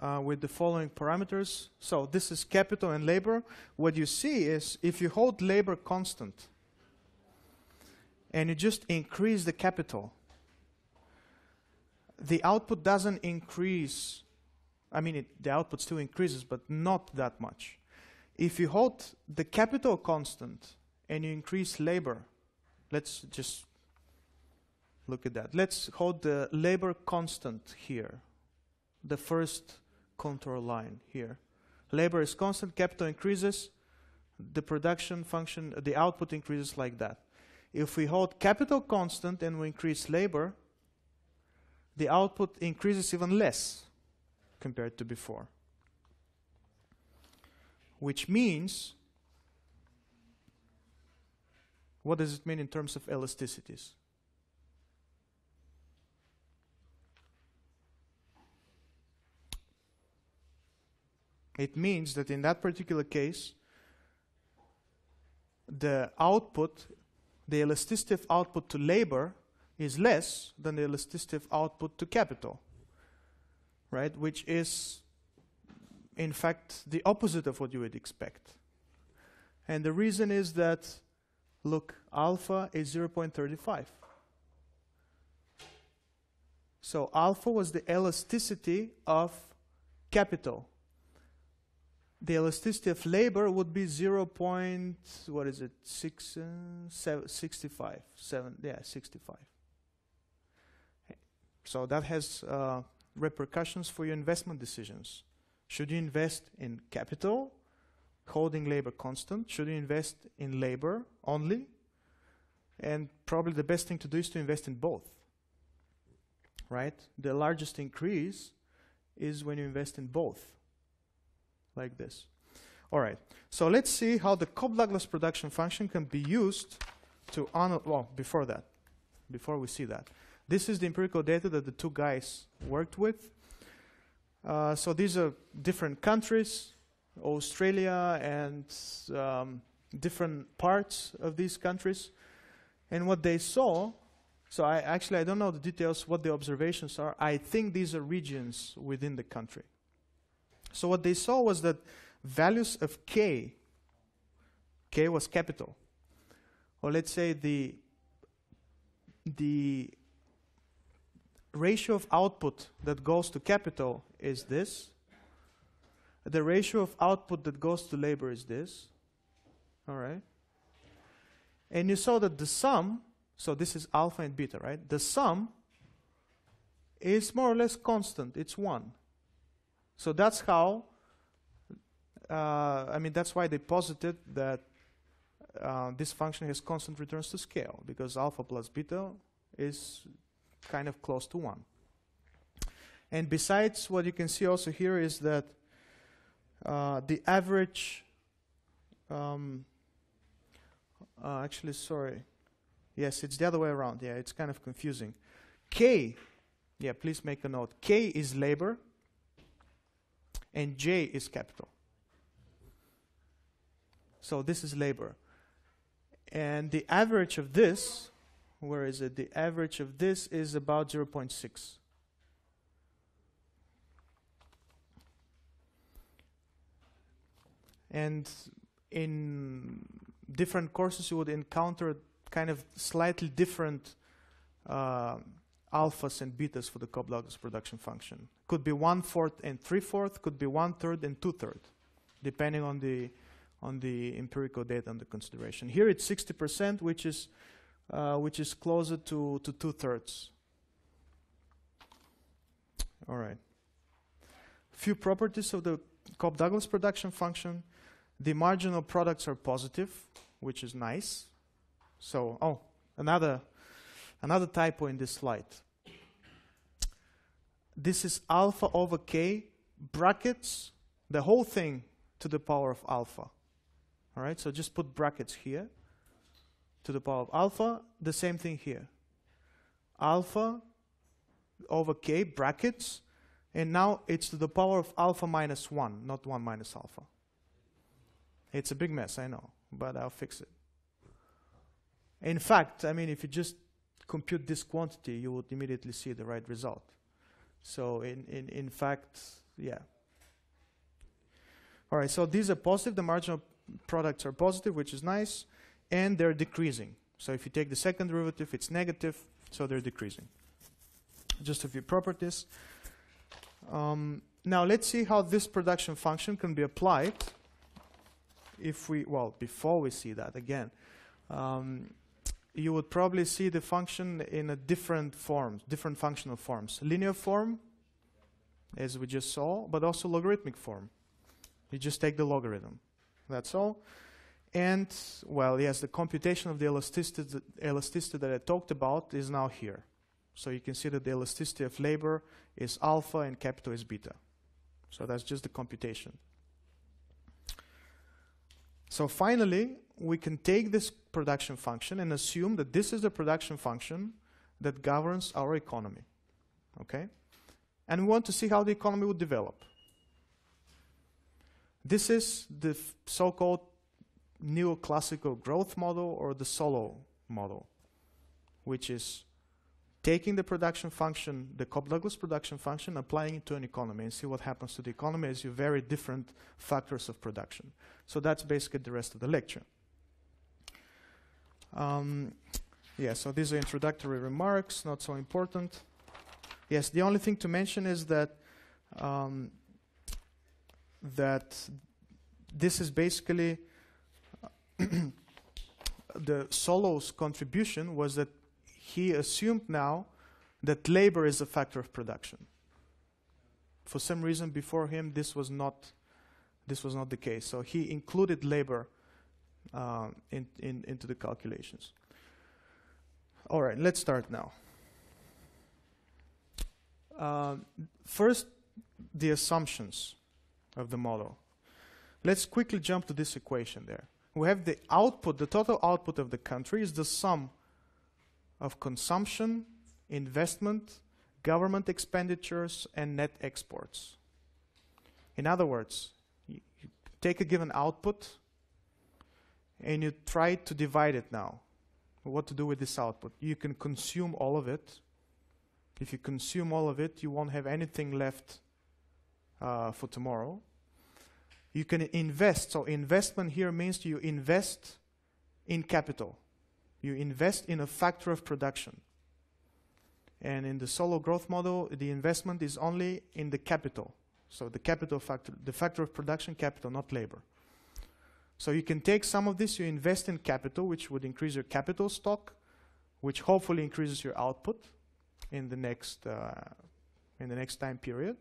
uh, with the following parameters. So this is capital and labor. What you see is if you hold labor constant and you just increase the capital, the output doesn't increase. I mean, it, the output still increases, but not that much. If you hold the capital constant and you increase labor, let's just look at that. Let's hold the labor constant here, the first contour line here. Labor is constant, capital increases, the production function, the output increases like that. If we hold capital constant and we increase labor, the output increases even less compared to before. Which means, what does it mean in terms of elasticities? It means that in that particular case, the output, the elasticity of output to labor is less than the elasticity of output to capital, right? Which is, in fact, the opposite of what you would expect. And the reason is that, look, alpha is 0.35. So alpha was the elasticity of capital the elasticity of labor would be 0. Point, what is it, six, uh, seven, 65, seven, yeah, 65. So that has uh, repercussions for your investment decisions. Should you invest in capital, holding labor constant? Should you invest in labor only? And probably the best thing to do is to invest in both. Right? The largest increase is when you invest in both, like this. All right. So let's see how the Cobb-Douglas production function can be used to. Well, before that, before we see that, this is the empirical data that the two guys worked with. Uh, so these are different countries, Australia and um, different parts of these countries. And what they saw, so I actually I don't know the details what the observations are. I think these are regions within the country. So what they saw was that values of k, k was capital, or let's say the the ratio of output that goes to capital is this. The ratio of output that goes to labor is this. All right. And you saw that the sum, so this is alpha and beta, right? The sum is more or less constant. It's 1. So that's how, uh, I mean, that's why they posited that uh, this function has constant returns to scale, because alpha plus beta is kind of close to 1. And besides, what you can see also here is that uh, the average, um, uh, actually, sorry. Yes, it's the other way around. Yeah, it's kind of confusing. K, yeah, please make a note. K is labor, and J is capital. So this is labor. And the average of this where is it? The average of this is about 0.6. And in different courses, you would encounter kind of slightly different uh, alphas and betas for the Cobb-Douglas production function. Could be one fourth and three fourth. Could be one third and two third, depending on the on the empirical data under consideration. Here it's 60%, which is uh, which is closer to, to two-thirds. All right. Few properties of the Cobb-Douglas production function. The marginal products are positive, which is nice. So, oh, another, another typo in this slide. This is alpha over k, brackets, the whole thing to the power of alpha. All right, so just put brackets here to the power of alpha, the same thing here. Alpha over k brackets, and now it's to the power of alpha minus 1, not 1 minus alpha. It's a big mess, I know, but I'll fix it. In fact, I mean, if you just compute this quantity, you would immediately see the right result. So in, in, in fact, yeah. All right, so these are positive. The marginal products are positive, which is nice and they're decreasing. So if you take the second derivative, it's negative, so they're decreasing. Just a few properties. Um, now let's see how this production function can be applied if we, well, before we see that again, um, you would probably see the function in a different forms, different functional forms. Linear form, as we just saw, but also logarithmic form. You just take the logarithm. That's all. And, well, yes, the computation of the elasticity, elasticity that I talked about is now here. So you can see that the elasticity of labor is alpha and capital is beta. So that's just the computation. So finally, we can take this production function and assume that this is the production function that governs our economy. Okay? And we want to see how the economy would develop. This is the so-called neoclassical growth model or the Solow model, which is taking the production function, the Cobb-Douglas production function, applying it to an economy and see what happens to the economy as you vary different factors of production. So that's basically the rest of the lecture. Um, yeah, so these are introductory remarks, not so important. Yes, the only thing to mention is that um, that this is basically the Solow's contribution was that he assumed now that labor is a factor of production for some reason before him this was not this was not the case. So he included labor uh, in, in, into the calculations. All right, let's start now. Uh, first, the assumptions of the model. Let's quickly jump to this equation there. We have the output, the total output of the country is the sum of consumption, investment, government expenditures, and net exports. In other words, take a given output and you try to divide it now. What to do with this output? You can consume all of it. If you consume all of it, you won't have anything left uh, for tomorrow. You can invest. So, investment here means you invest in capital, you invest in a factor of production. And in the Solow growth model, the investment is only in the capital. So the capital factor, the factor of production capital, not labor. So you can take some of this, you invest in capital, which would increase your capital stock, which hopefully increases your output in the next uh, in the next time period.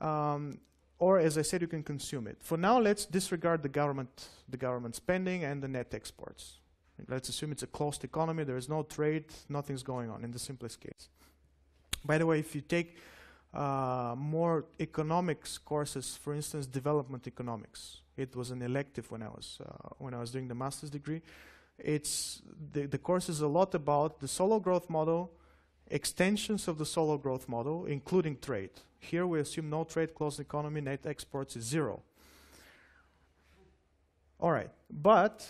Um, or as I said, you can consume it. For now, let's disregard the government, the government spending and the net exports. Let's assume it's a closed economy, there is no trade, nothing's going on in the simplest case. By the way, if you take uh, more economics courses, for instance, development economics, it was an elective when I was uh, when I was doing the master's degree. It's the, the course is a lot about the Solow growth model, extensions of the Solow growth model, including trade. Here we assume no trade, closed economy, net exports is zero. All right, but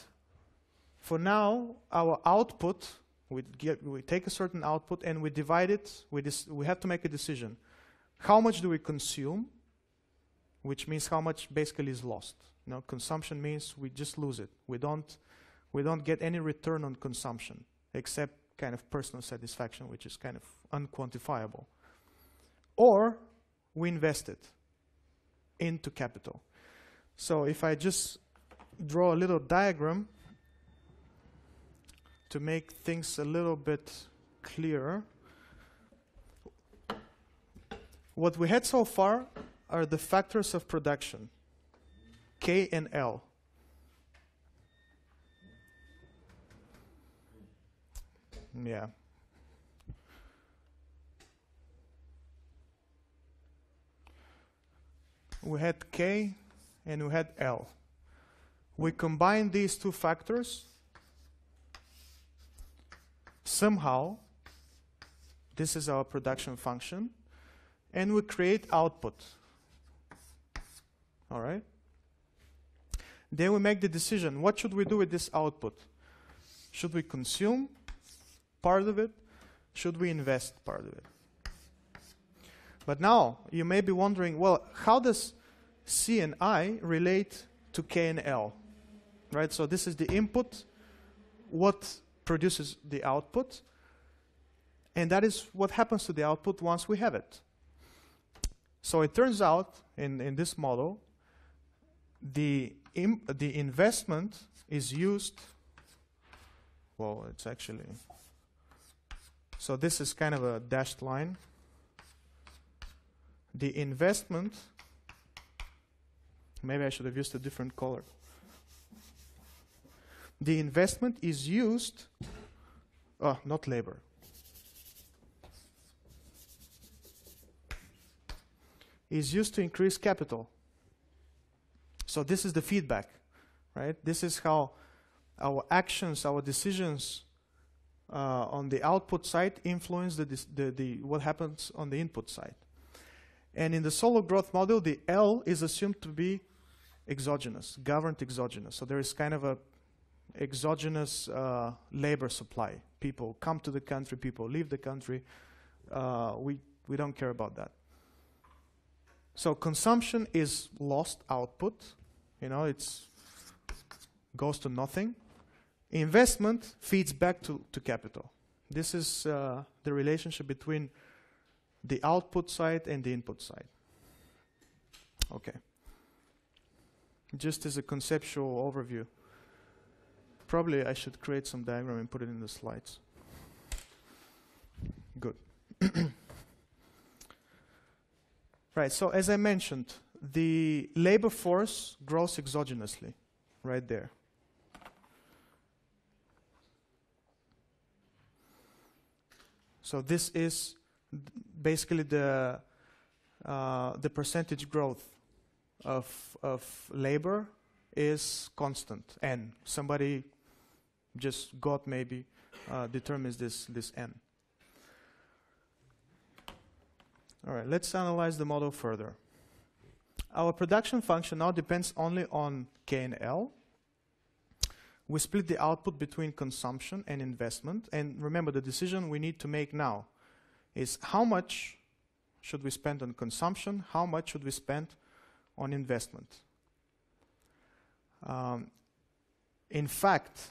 for now, our output, we, get, we take a certain output and we divide it, we, we have to make a decision. How much do we consume? Which means how much basically is lost. Know, consumption means we just lose it. We don't, we don't get any return on consumption, except kind of personal satisfaction, which is kind of unquantifiable. Or we invest it into capital. So if I just draw a little diagram to make things a little bit clearer. What we had so far are the factors of production, K and L. Yeah. We had K and we had L. We combine these two factors somehow, this is our production function, and we create output. All right? Then we make the decision what should we do with this output? Should we consume part of it? Should we invest part of it? But now you may be wondering well, how does C and I relate to K and L? Right? So this is the input. What produces the output. And that is what happens to the output once we have it. So it turns out in, in this model, the, the investment is used, well, it's actually, so this is kind of a dashed line. The investment, maybe I should have used a different color the investment is used, oh, not labor. Is used to increase capital. So this is the feedback, right? This is how our actions, our decisions uh, on the output side influence the, the, the, what happens on the input side. And in the Solow growth model, the L is assumed to be exogenous, governed exogenous. So there is kind of a exogenous uh, labor supply. People come to the country, people leave the country. Uh, we, we don't care about that. So consumption is lost output. You know, it's goes to nothing. Investment feeds back to, to capital. This is uh, the relationship between the output side and the input side. Okay. Just as a conceptual overview. Probably I should create some diagram and put it in the slides. Good. Right, so as I mentioned, the labor force grows exogenously, right there. So this is basically the uh, the percentage growth of of labor is constant, and somebody just God maybe uh, determines this this n. All right, let's analyze the model further. Our production function now depends only on K and L. We split the output between consumption and investment. And remember, the decision we need to make now is how much should we spend on consumption, how much should we spend on investment. Um, in fact,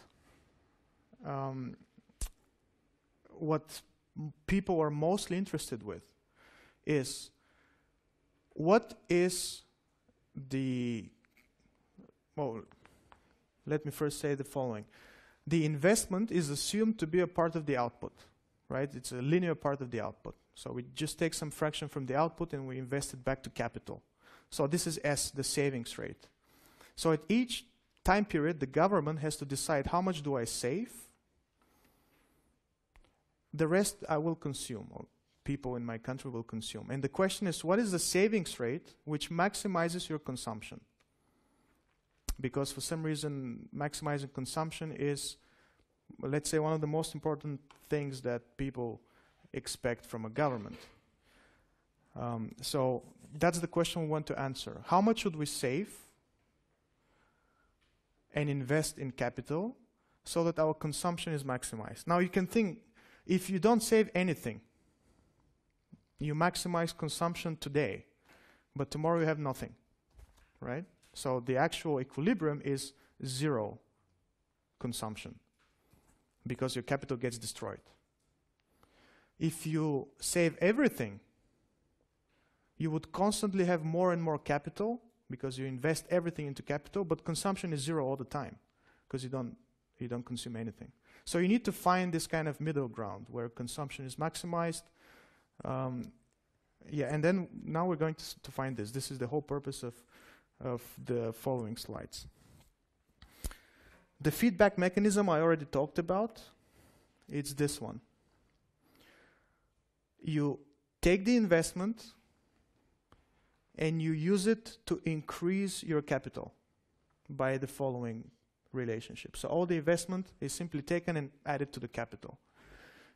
um, what people are mostly interested with is what is the, well, let me first say the following. The investment is assumed to be a part of the output, right? It's a linear part of the output. So we just take some fraction from the output and we invest it back to capital. So this is S, the savings rate. So at each time period, the government has to decide how much do I save. The rest I will consume, people in my country will consume. And the question is, what is the savings rate which maximizes your consumption? Because for some reason, maximizing consumption is, let's say, one of the most important things that people expect from a government. Um, so that's the question we want to answer. How much should we save and invest in capital so that our consumption is maximized? Now you can think, if you don't save anything, you maximize consumption today, but tomorrow you have nothing, right? So the actual equilibrium is zero consumption because your capital gets destroyed. If you save everything, you would constantly have more and more capital because you invest everything into capital, but consumption is zero all the time because you don't you don't consume anything. So you need to find this kind of middle ground where consumption is maximized um, yeah, and then now we're going to, to find this. This is the whole purpose of, of the following slides. The feedback mechanism I already talked about, it's this one. You take the investment and you use it to increase your capital by the following relationship. So all the investment is simply taken and added to the capital.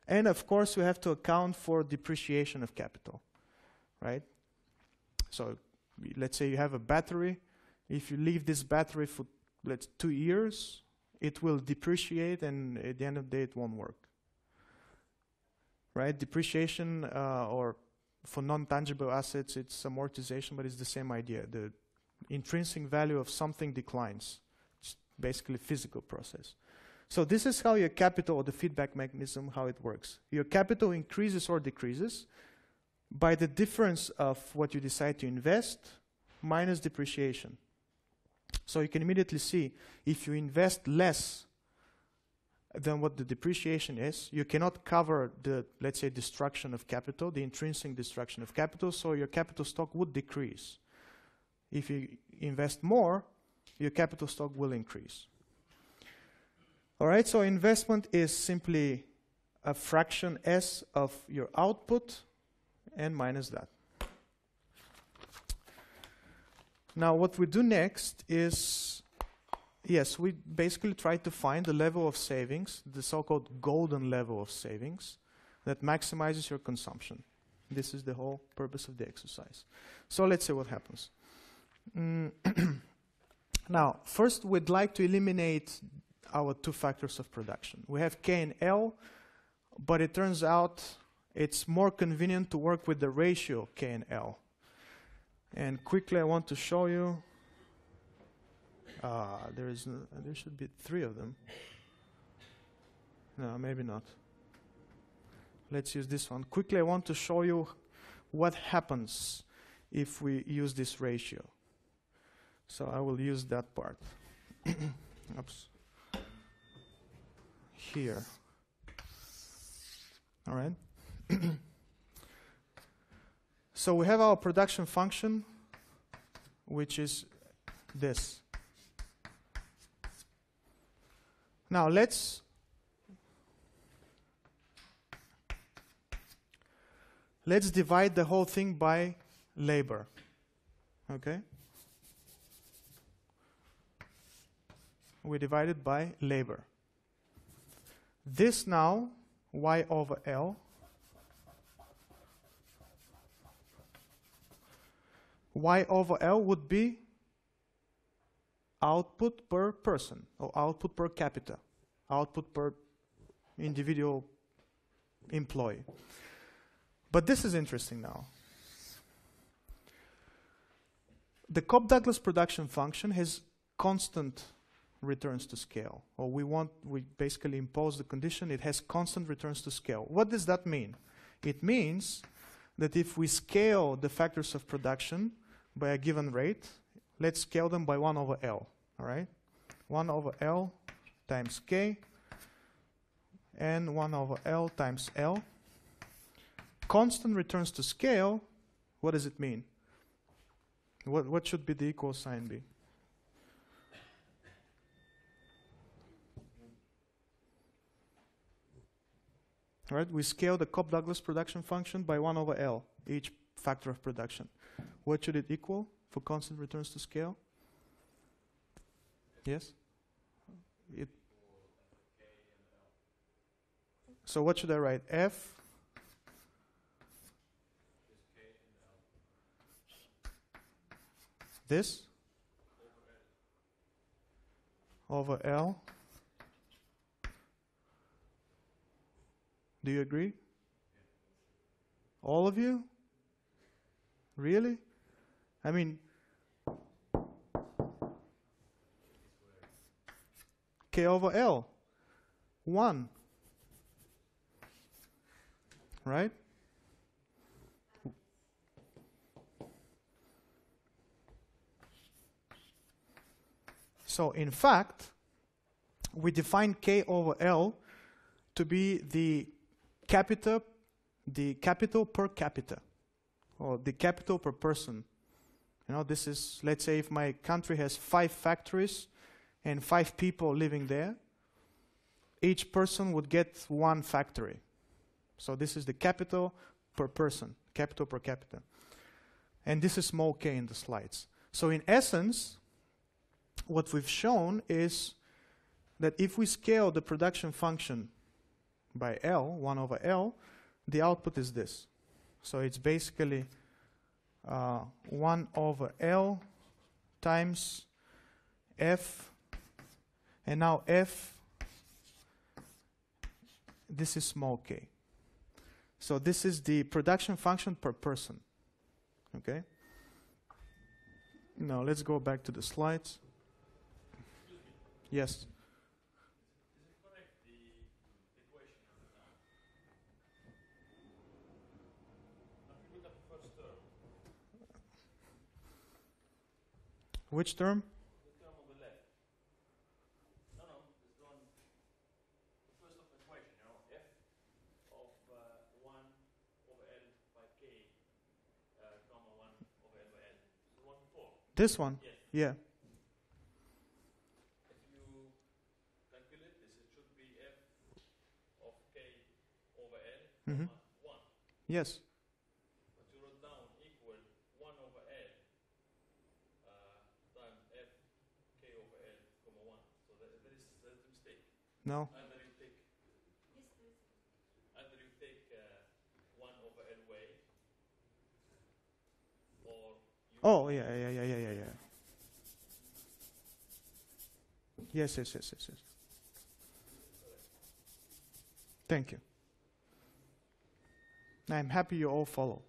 And of course, we have to account for depreciation of capital, right? So let's say you have a battery. If you leave this battery for let's two years, it will depreciate, and at the end of the day, it won't work. Right? Depreciation, uh, or for non-tangible assets, it's amortization, but it's the same idea. The intrinsic value of something declines. It's basically a physical process. So this is how your capital, or the feedback mechanism, how it works. Your capital increases or decreases by the difference of what you decide to invest minus depreciation. So you can immediately see if you invest less than what the depreciation is, you cannot cover the, let's say, destruction of capital, the intrinsic destruction of capital, so your capital stock would decrease. If you invest more, your capital stock will increase. All right, so investment is simply a fraction S of your output and minus that. Now what we do next is, yes, we basically try to find the level of savings, the so-called golden level of savings, that maximizes your consumption. This is the whole purpose of the exercise. So let's see what happens. Mm now, first we'd like to eliminate our two factors of production. We have K and L, but it turns out it's more convenient to work with the ratio K and L. And quickly I want to show you, uh, there, is there should be three of them. No, maybe not. Let's use this one. Quickly I want to show you what happens if we use this ratio. So I will use that part. Oops here. All right? So we have our production function, which is this. Now let's let's divide the whole thing by labor. Okay? We divide it by labor. This now, y over L, y over L would be output per person or output per capita, output per individual employee. But this is interesting now. The Cobb-Douglas production function has constant returns to scale, or we want we basically impose the condition it has constant returns to scale. What does that mean? It means that if we scale the factors of production by a given rate, let's scale them by 1 over L, all right? 1 over L times K and 1 over L times L. Constant returns to scale, what does it mean? What, what should be the equal sign be? Right? We scale the Cobb-Douglas production function by 1 over L, each factor of production. What should it equal for constant returns to scale? Yes? It so what should I write? F this over L. Do you agree? All of you? Really? I mean, K over L. 1. Right? So in fact, we define K over L to be the capita, the capital per capita, or the capital per person. You know, this is, let's say if my country has five factories and five people living there, each person would get one factory. So this is the capital per person, capital per capita. And this is small k in the slides. So in essence, what we've shown is that if we scale the production function by L, 1 over L, the output is this. So it's basically uh, 1 over L times F, and now F, this is small k. So this is the production function per person. Okay? Now let's go back to the slides. Yes. Which term? The term on the left. No, no, it's the one, the first of equation, you know, f of 1 over L by k, comma 1 over L one. This one? Mm-hmm. Yes. Yeah. If you calculate this, it should be f of k over L, Mhm. comma 1. Yes. But you wrote down equal 1 over L uh, times f k over L, comma 1. So that, that is, that is a mistake. No. Either you take, either you take uh, one over L way, or. Oh, yeah, yeah, yeah, yeah, yeah, yeah. Yes, yes, yes, yes, yes. Thank you. I'm happy you all follow.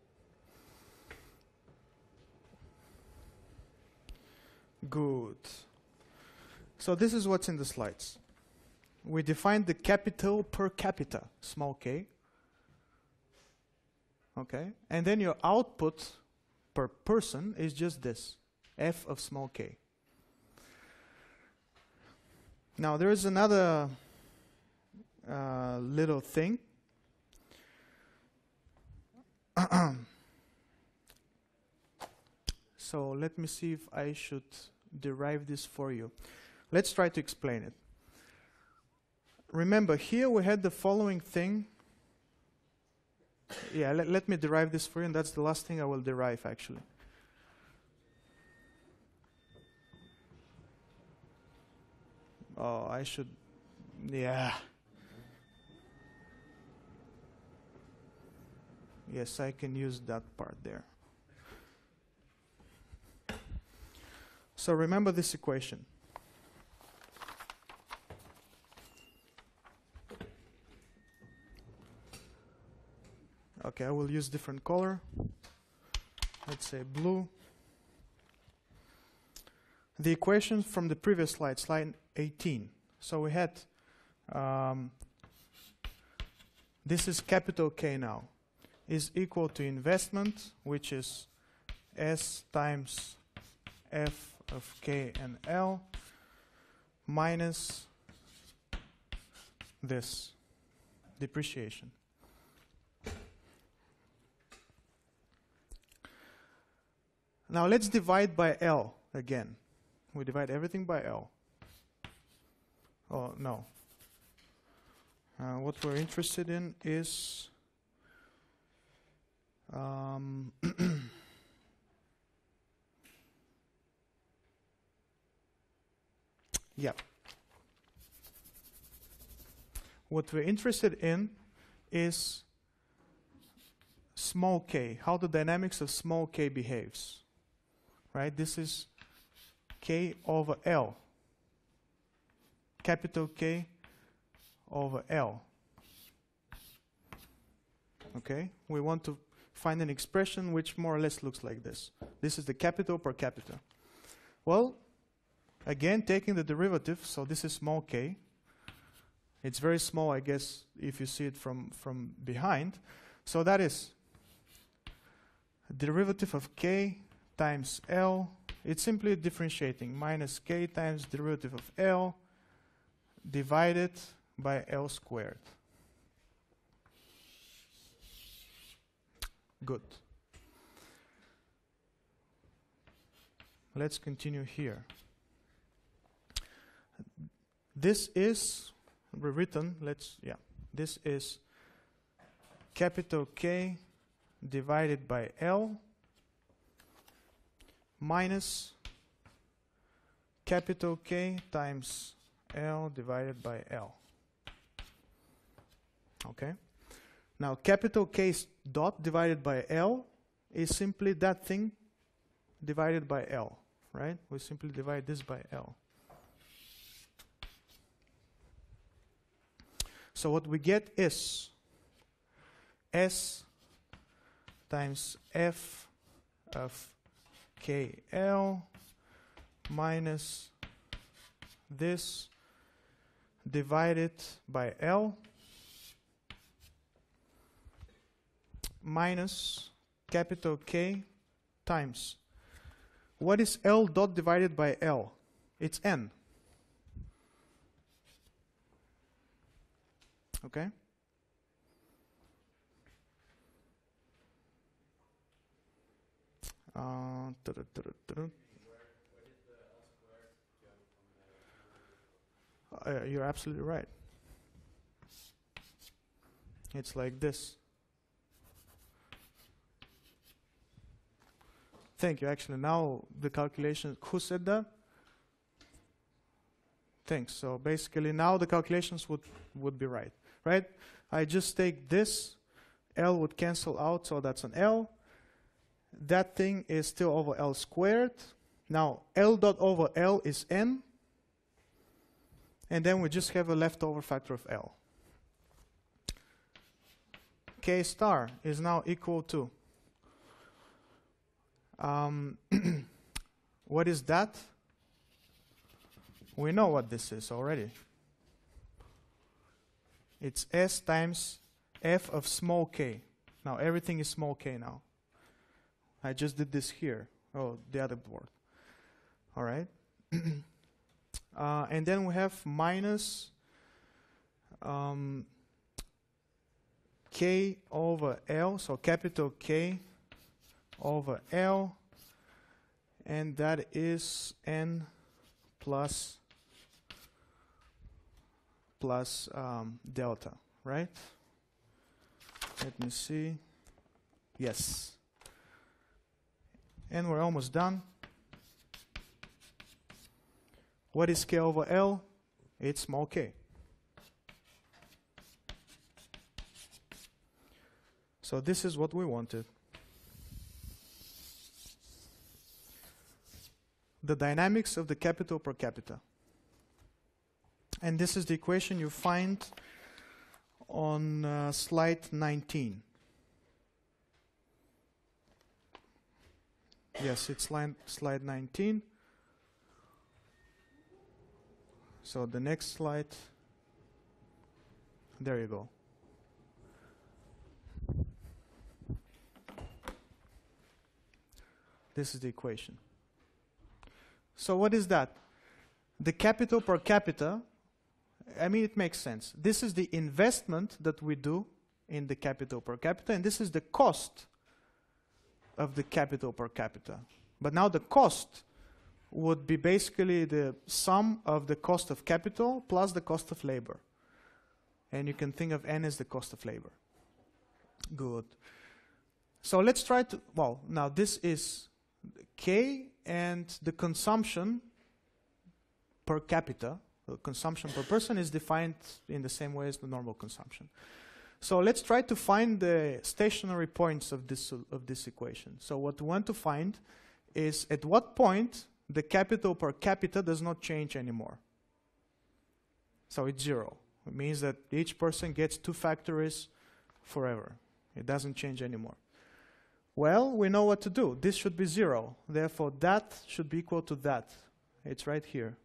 Good. So this is what's in the slides. We define the capital per capita, small k. Okay? And then your output per person is just this, f of small k. Now there is another uh, little thing. So let me see if I should derive this for you. Let's try to explain it. Remember, here we had the following thing. Yeah, let, let me derive this for you, and that's the last thing I will derive actually. Oh, I should. Yeah. Yes, I can use that part there. So remember this equation. Okay, I will use different color. Let's say blue. The equation from the previous slide, slide 18. So we had, um, this is capital K now, is equal to investment, which is S times F of K and L, minus this, depreciation. Now let's divide by L again. We divide everything by L. Oh, no. Uh, what we're interested in is um, yeah. What we're interested in is small k, how the dynamics of small k behaves. Right? This is k over L. Capital K over L. Okay? We want to find an expression which more or less looks like this. This is the capital per capita. Well, again, taking the derivative, so this is small k. It's very small, I guess, if you see it from, from behind. So that is derivative of k times L it's simply differentiating minus k times derivative of L divided by L squared. Good. Let's continue here. This is rewritten, let's, yeah, this is capital K divided by L minus capital K times L divided by L. Okay? Now, capital K dot divided by L is simply that thing divided by L, right? We simply divide this by L. So what we get is S times F of KL minus this divided by L minus capital K times. What is L dot divided by L? It's N. Okay? Uh, you're absolutely right. It's like this. Thank you. Actually, now the calculation. Who said that? Thanks. So basically, now the calculations would would be right, right? I just take this. L would cancel out, so that's an L that thing is still over L squared. Now, L dot over L is N. And then we just have a leftover factor of L. K star is now equal to. Um, what is that? We know what this is already. It's S times F of small k. Now everything is small k now. I just did this here. Oh, the other board. All right. uh, and then we have minus um, K over L, so capital K over L and that is n plus plus um, delta, right? Let me see. Yes. And we're almost done. What is k over L? It's small k. So this is what we wanted. The dynamics of the capital per capita. And this is the equation you find on uh, slide 19. Yes, it's slide 19. So the next slide. There you go. This is the equation. So what is that? The capital per capita, I mean, it makes sense. This is the investment that we do in the capital per capita, and this is the cost of the capital per capita. But now the cost would be basically the sum of the cost of capital plus the cost of labor. And you can think of N as the cost of labor. Good. So let's try to, well, now this is K and the consumption per capita, the consumption per person is defined in the same way as the normal consumption. So let's try to find the stationary points of this, of this equation. So what we want to find is at what point the capital per capita does not change anymore. So it's zero. It means that each person gets two factories forever. It doesn't change anymore. Well, we know what to do. This should be zero. Therefore, that should be equal to that. It's right here.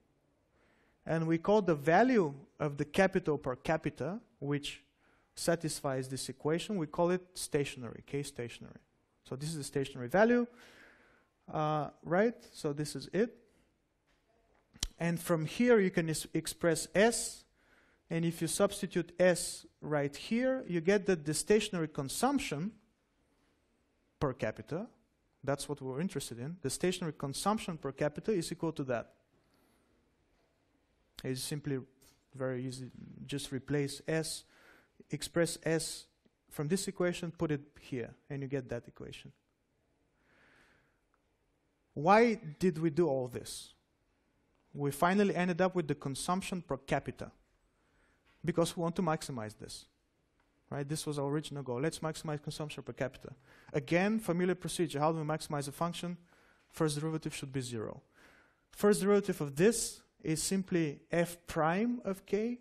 And we call the value of the capital per capita, which satisfies this equation, we call it stationary, k stationary. So this is the stationary value, uh, right? So this is it. And from here you can express S, and if you substitute S right here, you get that the stationary consumption per capita, that's what we're interested in, the stationary consumption per capita is equal to that. It's simply very easy, just replace S express S from this equation, put it here, and you get that equation. Why did we do all this? We finally ended up with the consumption per capita because we want to maximize this. Right? This was our original goal. Let's maximize consumption per capita. Again, familiar procedure. How do we maximize a function? First derivative should be zero. First derivative of this is simply f prime of k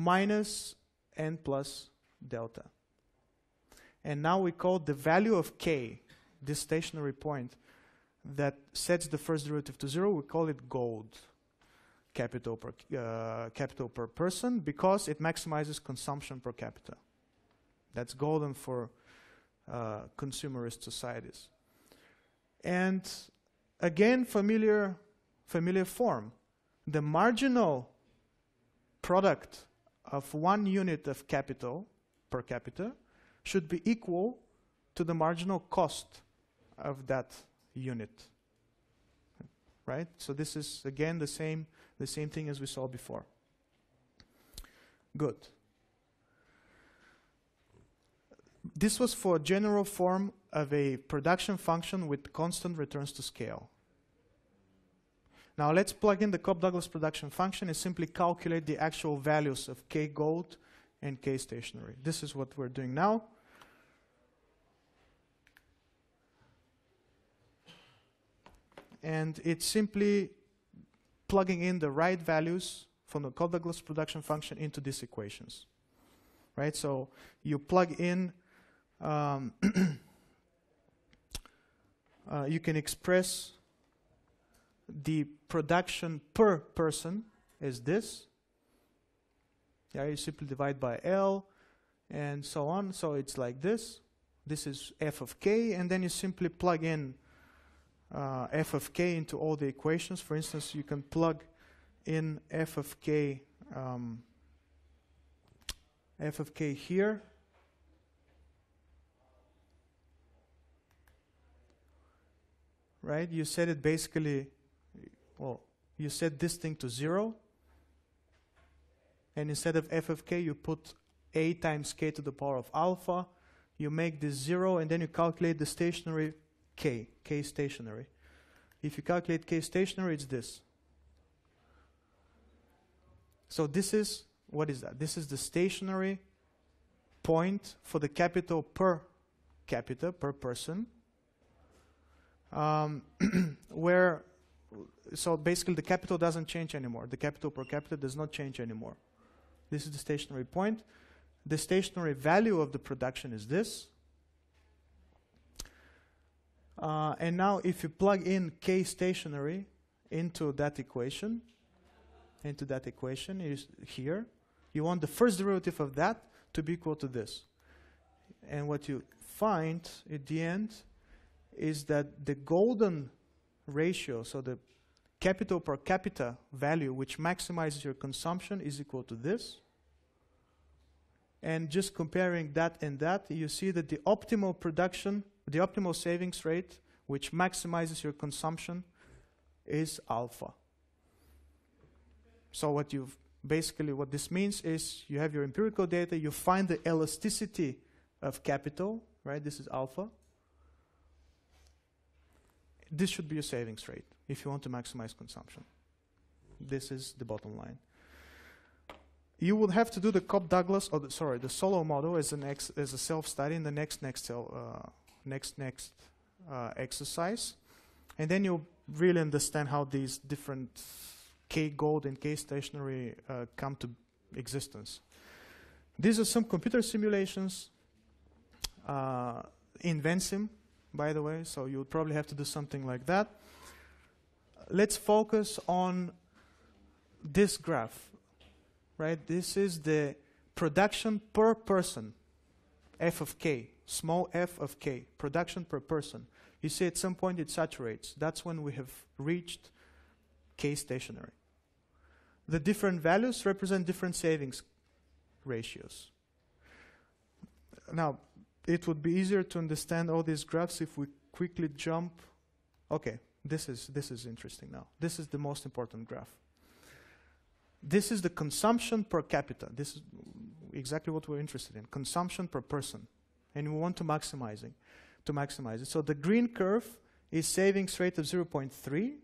minus n plus delta. And now we call the value of k, this stationary point, that sets the first derivative to zero, we call it gold capital per, uh, capital per person because it maximizes consumption per capita. That's golden for uh, consumerist societies. And again, familiar, familiar form. The marginal product of one unit of capital per capita should be equal to the marginal cost of that unit. Right? So this is again the same the same thing as we saw before. Good. This was for a general form of a production function with constant returns to scale. Now let's plug in the Cobb-Douglas production function and simply calculate the actual values of k gold and k stationary. This is what we're doing now. And it's simply plugging in the right values from the Cobb-Douglas production function into these equations. Right? So you plug in, um, uh, you can express the production per person is this. Yeah, you simply divide by L and so on. So it's like this. This is f of k, and then you simply plug in uh, f of k into all the equations. For instance, you can plug in f of k, um, f of k here. right? You set it basically, well, you set this thing to zero, and instead of f of k, you put a times k to the power of alpha. You make this zero, and then you calculate the stationary k, k stationary. If you calculate k stationary, it's this. So this is, what is that? This is the stationary point for the capital per capita, per person, um, where, so basically the capital doesn't change anymore. The capital per capita does not change anymore. This is the stationary point. The stationary value of the production is this. Uh, and now if you plug in k stationary into that equation, into that equation is here, you want the first derivative of that to be equal to this. And what you find at the end is that the golden ratio, so the capital per capita value which maximizes your consumption is equal to this. And just comparing that and that, you see that the optimal production, the optimal savings rate, which maximizes your consumption, is alpha. So what you've basically what this means is you have your empirical data, you find the elasticity of capital, right? This is alpha. This should be your savings rate if you want to maximize consumption. This is the bottom line. You would have to do the Cobb-Douglas, or the, sorry, the Solow model as an ex, as a self-study in the next next uh, next next uh, exercise, and then you'll really understand how these different K gold and K stationary uh, come to existence. These are some computer simulations uh, in Vensim, by the way, so you would probably have to do something like that. Let's focus on this graph right? This is the production per person, f of k, small f of k, production per person. You see at some point it saturates. That's when we have reached k stationary. The different values represent different savings ratios. Now, it would be easier to understand all these graphs if we quickly jump. Okay, this is, this is interesting now. This is the most important graph. This is the consumption per capita. This is exactly what we're interested in, consumption per person. And we want to maximizing, to maximize it. So the green curve is savings rate of 0.3.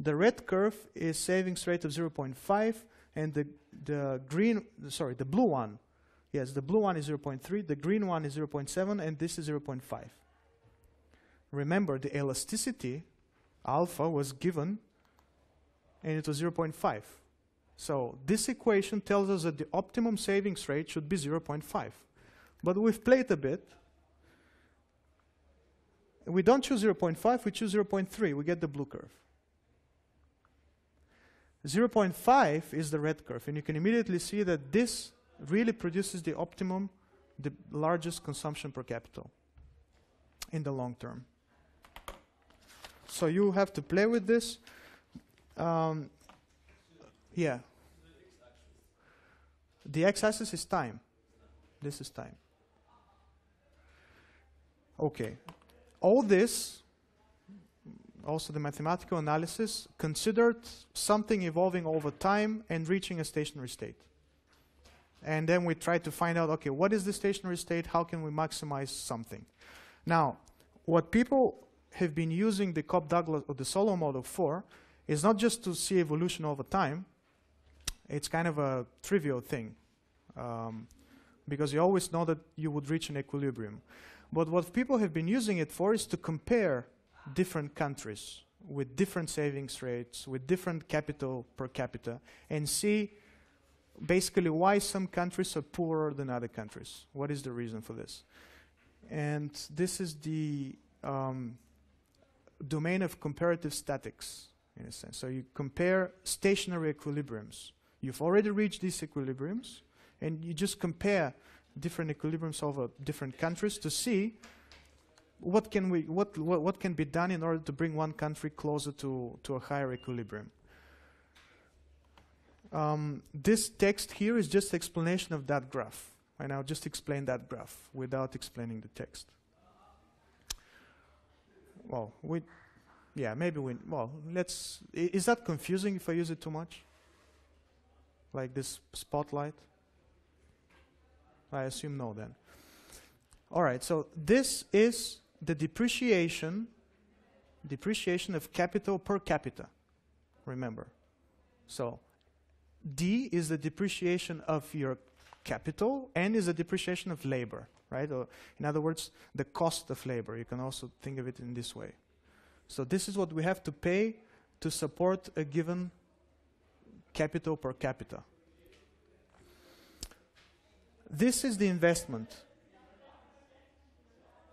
The red curve is savings rate of 0.5. And the, the green, sorry, the blue one, yes, the blue one is 0.3. The green one is 0.7. And this is 0.5. Remember, the elasticity, alpha, was given, and it was 0.5. So this equation tells us that the optimum savings rate should be 0.5. But we've played a bit. We don't choose 0.5, we choose 0.3. We get the blue curve. 0.5 is the red curve, and you can immediately see that this really produces the optimum, the largest consumption per capita in the long term. So you have to play with this. Um, yeah. The x-axis is time. This is time. Okay. All this, also the mathematical analysis, considered something evolving over time and reaching a stationary state. And then we try to find out, okay, what is the stationary state? How can we maximize something? Now, what people have been using the Cobb-Douglas or the Solow model for is not just to see evolution over time, it's kind of a trivial thing um, because you always know that you would reach an equilibrium. But what people have been using it for is to compare different countries with different savings rates, with different capital per capita, and see basically why some countries are poorer than other countries. What is the reason for this? And this is the um, domain of comparative statics, in a sense. So you compare stationary equilibriums. You've already reached these equilibriums, and you just compare different equilibriums over different countries to see what can we what, what can be done in order to bring one country closer to to a higher equilibrium. Um, this text here is just explanation of that graph, and I'll just explain that graph without explaining the text. Well, we Yeah, maybe we. Well, let's. Is that confusing if I use it too much? Like this spotlight? I assume no then. All right, so this is the depreciation depreciation of capital per capita. Remember. So D is the depreciation of your capital, N is the depreciation of labor, right? Or in other words, the cost of labor. You can also think of it in this way. So this is what we have to pay to support a given capital per capita. This is the investment.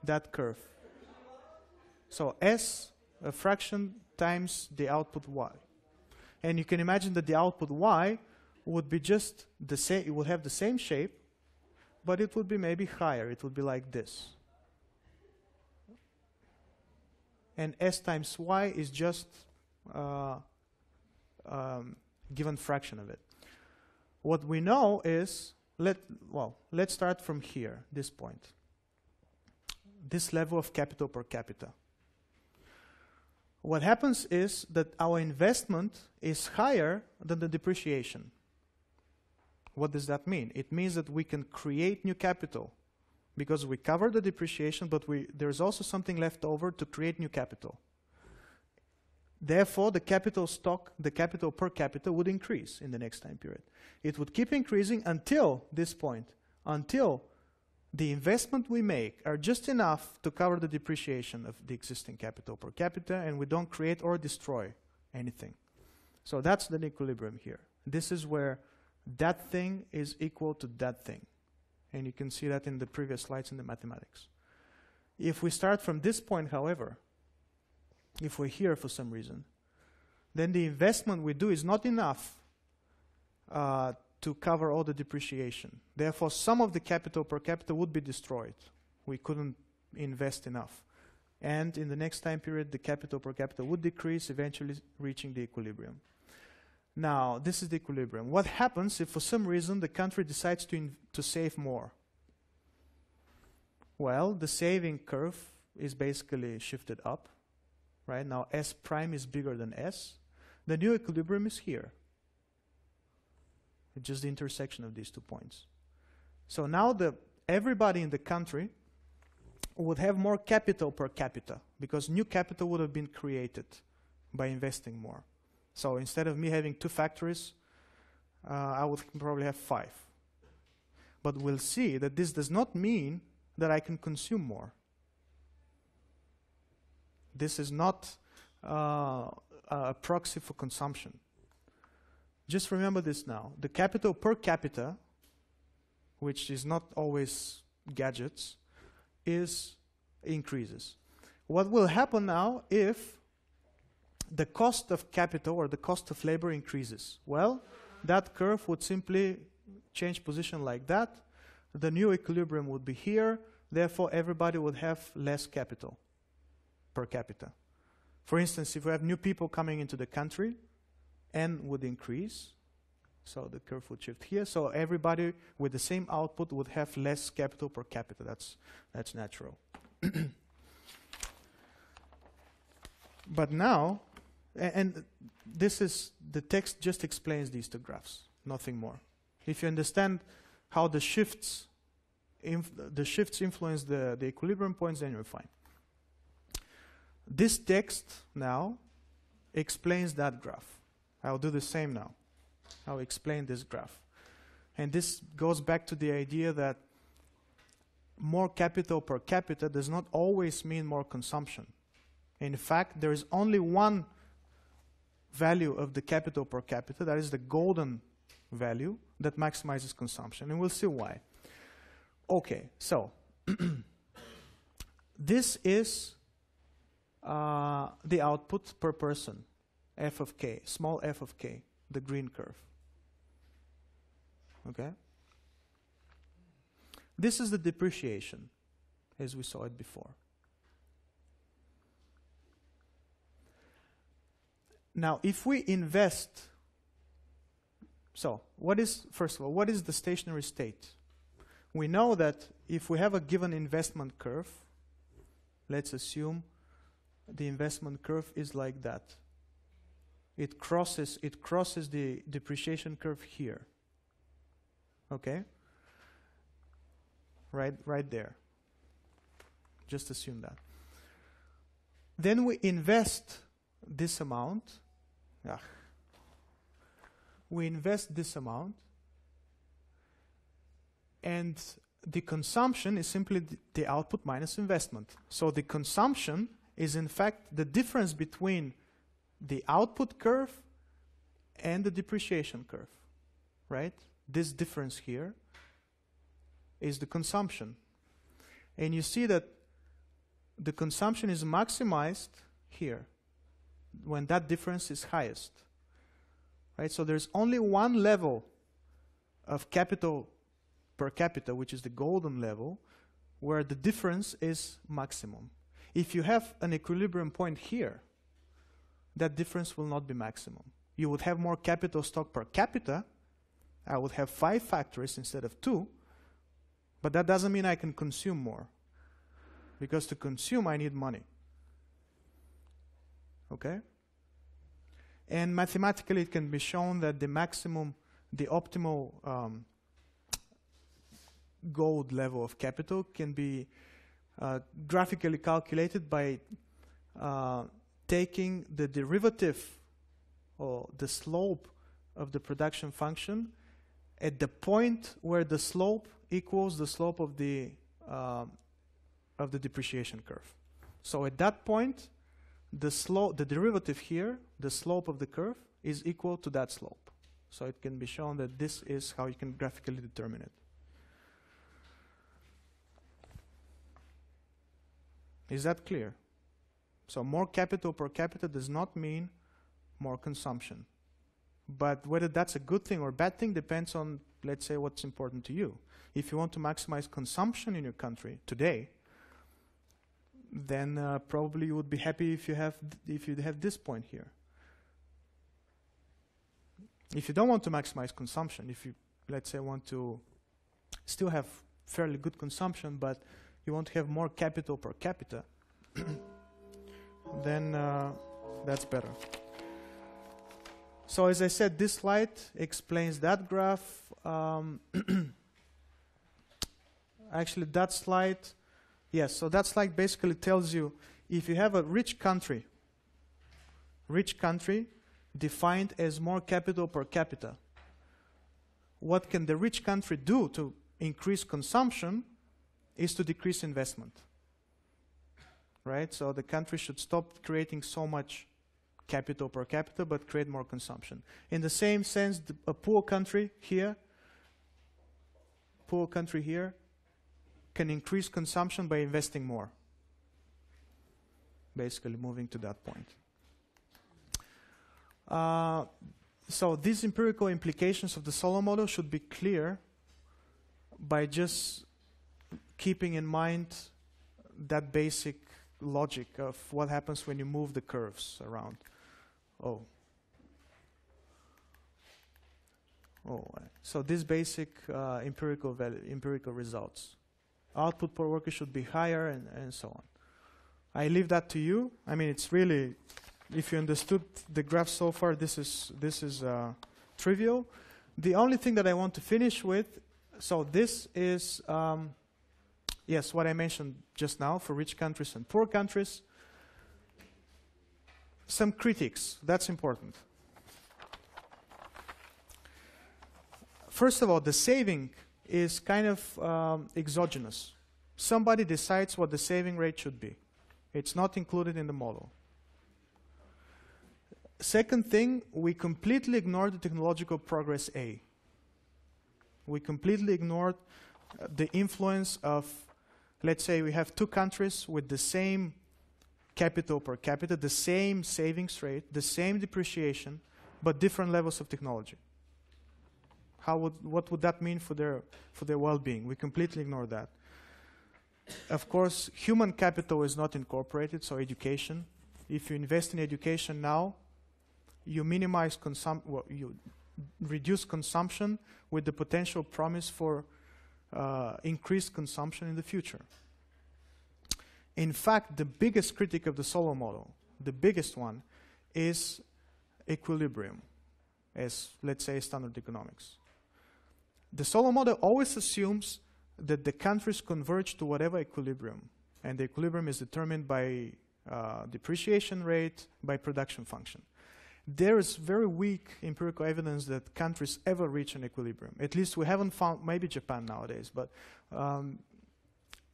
That curve. So S, a fraction times the output Y. And you can imagine that the output Y would be just the same, it would have the same shape, but it would be maybe higher. It would be like this. And S times Y is just uh, um, given fraction of it. What we know is, let, well, let's start from here, this point. This level of capital per capita. What happens is that our investment is higher than the depreciation. What does that mean? It means that we can create new capital because we cover the depreciation, but we, there's also something left over to create new capital. Therefore, the capital stock, the capital per capita would increase in the next time period. It would keep increasing until this point, until the investment we make are just enough to cover the depreciation of the existing capital per capita and we don't create or destroy anything. So that's the equilibrium here. This is where that thing is equal to that thing. And you can see that in the previous slides in the mathematics. If we start from this point, however, if we're here for some reason, then the investment we do is not enough uh, to cover all the depreciation. Therefore, some of the capital per capita would be destroyed. We couldn't invest enough. And in the next time period, the capital per capita would decrease, eventually reaching the equilibrium. Now, this is the equilibrium. What happens if for some reason the country decides to, to save more? Well, the saving curve is basically shifted up. Right now, S prime is bigger than S. The new equilibrium is here. It's just the intersection of these two points. So now the everybody in the country would have more capital per capita because new capital would have been created by investing more. So instead of me having two factories, uh, I would probably have five. But we'll see that this does not mean that I can consume more. This is not uh, a proxy for consumption. Just remember this now. The capital per capita, which is not always gadgets, is increases. What will happen now if the cost of capital or the cost of labor increases? Well, that curve would simply change position like that. The new equilibrium would be here. Therefore, everybody would have less capital per capita. For instance, if we have new people coming into the country, n would increase. So the curve would shift here. So everybody with the same output would have less capital per capita. That's, that's natural. but now, and this is, the text just explains these two graphs, nothing more. If you understand how the shifts, the shifts influence the, the equilibrium points, then you're fine. This text now explains that graph. I'll do the same now. I'll explain this graph. And this goes back to the idea that more capital per capita does not always mean more consumption. In fact, there is only one value of the capital per capita, that is the golden value, that maximizes consumption. And we'll see why. Okay, so this is uh, the output per person, f of k, small f of k, the green curve. Okay? This is the depreciation, as we saw it before. Now, if we invest, so what is, first of all, what is the stationary state? We know that if we have a given investment curve, let's assume the investment curve is like that. It crosses, it crosses the depreciation curve here. Okay? Right, right there. Just assume that. Then we invest this amount. Ah. We invest this amount, and the consumption is simply the output minus investment. So the consumption is in fact the difference between the output curve and the depreciation curve, right? This difference here is the consumption. And you see that the consumption is maximized here when that difference is highest. Right? So there's only one level of capital per capita, which is the golden level, where the difference is maximum. If you have an equilibrium point here, that difference will not be maximum. You would have more capital stock per capita. I would have five factories instead of two, but that doesn't mean I can consume more. Because to consume, I need money. Okay? And mathematically, it can be shown that the maximum, the optimal um, gold level of capital can be uh, graphically calculated by uh, taking the derivative or the slope of the production function at the point where the slope equals the slope of the uh, of the depreciation curve. So at that point, the slope, the derivative here, the slope of the curve, is equal to that slope. So it can be shown that this is how you can graphically determine it. Is that clear? So more capital per capita does not mean more consumption. But whether that's a good thing or a bad thing depends on, let's say, what's important to you. If you want to maximize consumption in your country today, then uh, probably you would be happy if you have if you have this point here. If you don't want to maximize consumption, if you let's say want to still have fairly good consumption, but you want to have more capital per capita, then uh, that's better. So as I said, this slide explains that graph. Um, actually, that slide, yes. So that slide basically tells you if you have a rich country, rich country defined as more capital per capita, what can the rich country do to increase consumption is to decrease investment. Right? So the country should stop creating so much capital per capita but create more consumption. In the same sense, the, a poor country here, poor country here, can increase consumption by investing more. Basically, moving to that point. Uh, so these empirical implications of the Solow model should be clear by just keeping in mind that basic logic of what happens when you move the curves around. Oh. Oh, so these basic uh, empirical empirical results. Output per worker should be higher and, and so on. I leave that to you. I mean, it's really, if you understood the graph so far, this is, this is uh, trivial. The only thing that I want to finish with, so this is, um, yes, what I mentioned just now for rich countries and poor countries. Some critics, that's important. First of all, the saving is kind of um, exogenous. Somebody decides what the saving rate should be. It's not included in the model. Second thing, we completely ignored the technological progress A. We completely ignored uh, the influence of, let's say, we have two countries with the same capital per capita, the same savings rate, the same depreciation, but different levels of technology. How would, what would that mean for their, for their well-being? We completely ignore that. Of course, human capital is not incorporated, so education. If you invest in education now, you minimize consum- well, you reduce consumption with the potential promise for uh, increased consumption in the future. In fact, the biggest critic of the Solow model, the biggest one, is equilibrium, as let's say standard economics. The Solow model always assumes that the countries converge to whatever equilibrium, and the equilibrium is determined by uh, depreciation rate, by production function. There is very weak empirical evidence that countries ever reach an equilibrium. At least we haven't found, maybe Japan nowadays, but um,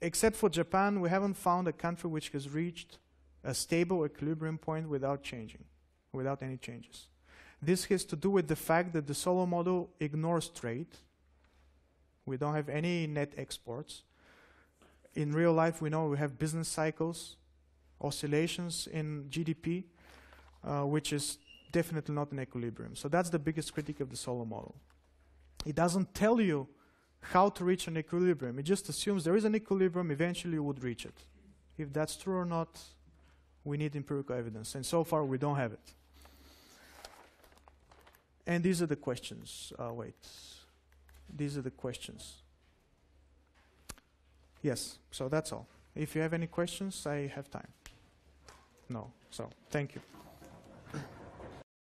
except for Japan, we haven't found a country which has reached a stable equilibrium point without changing, without any changes. This has to do with the fact that the Solow model ignores trade. We don't have any net exports. In real life, we know we have business cycles, oscillations in GDP, uh, which is definitely not an equilibrium. So that's the biggest critique of the Solow model. It doesn't tell you how to reach an equilibrium. It just assumes there is an equilibrium, eventually you would reach it. If that's true or not, we need empirical evidence. And so far, we don't have it. And these are the questions. Uh, wait. These are the questions. Yes, so that's all. If you have any questions, I have time. No, so thank you.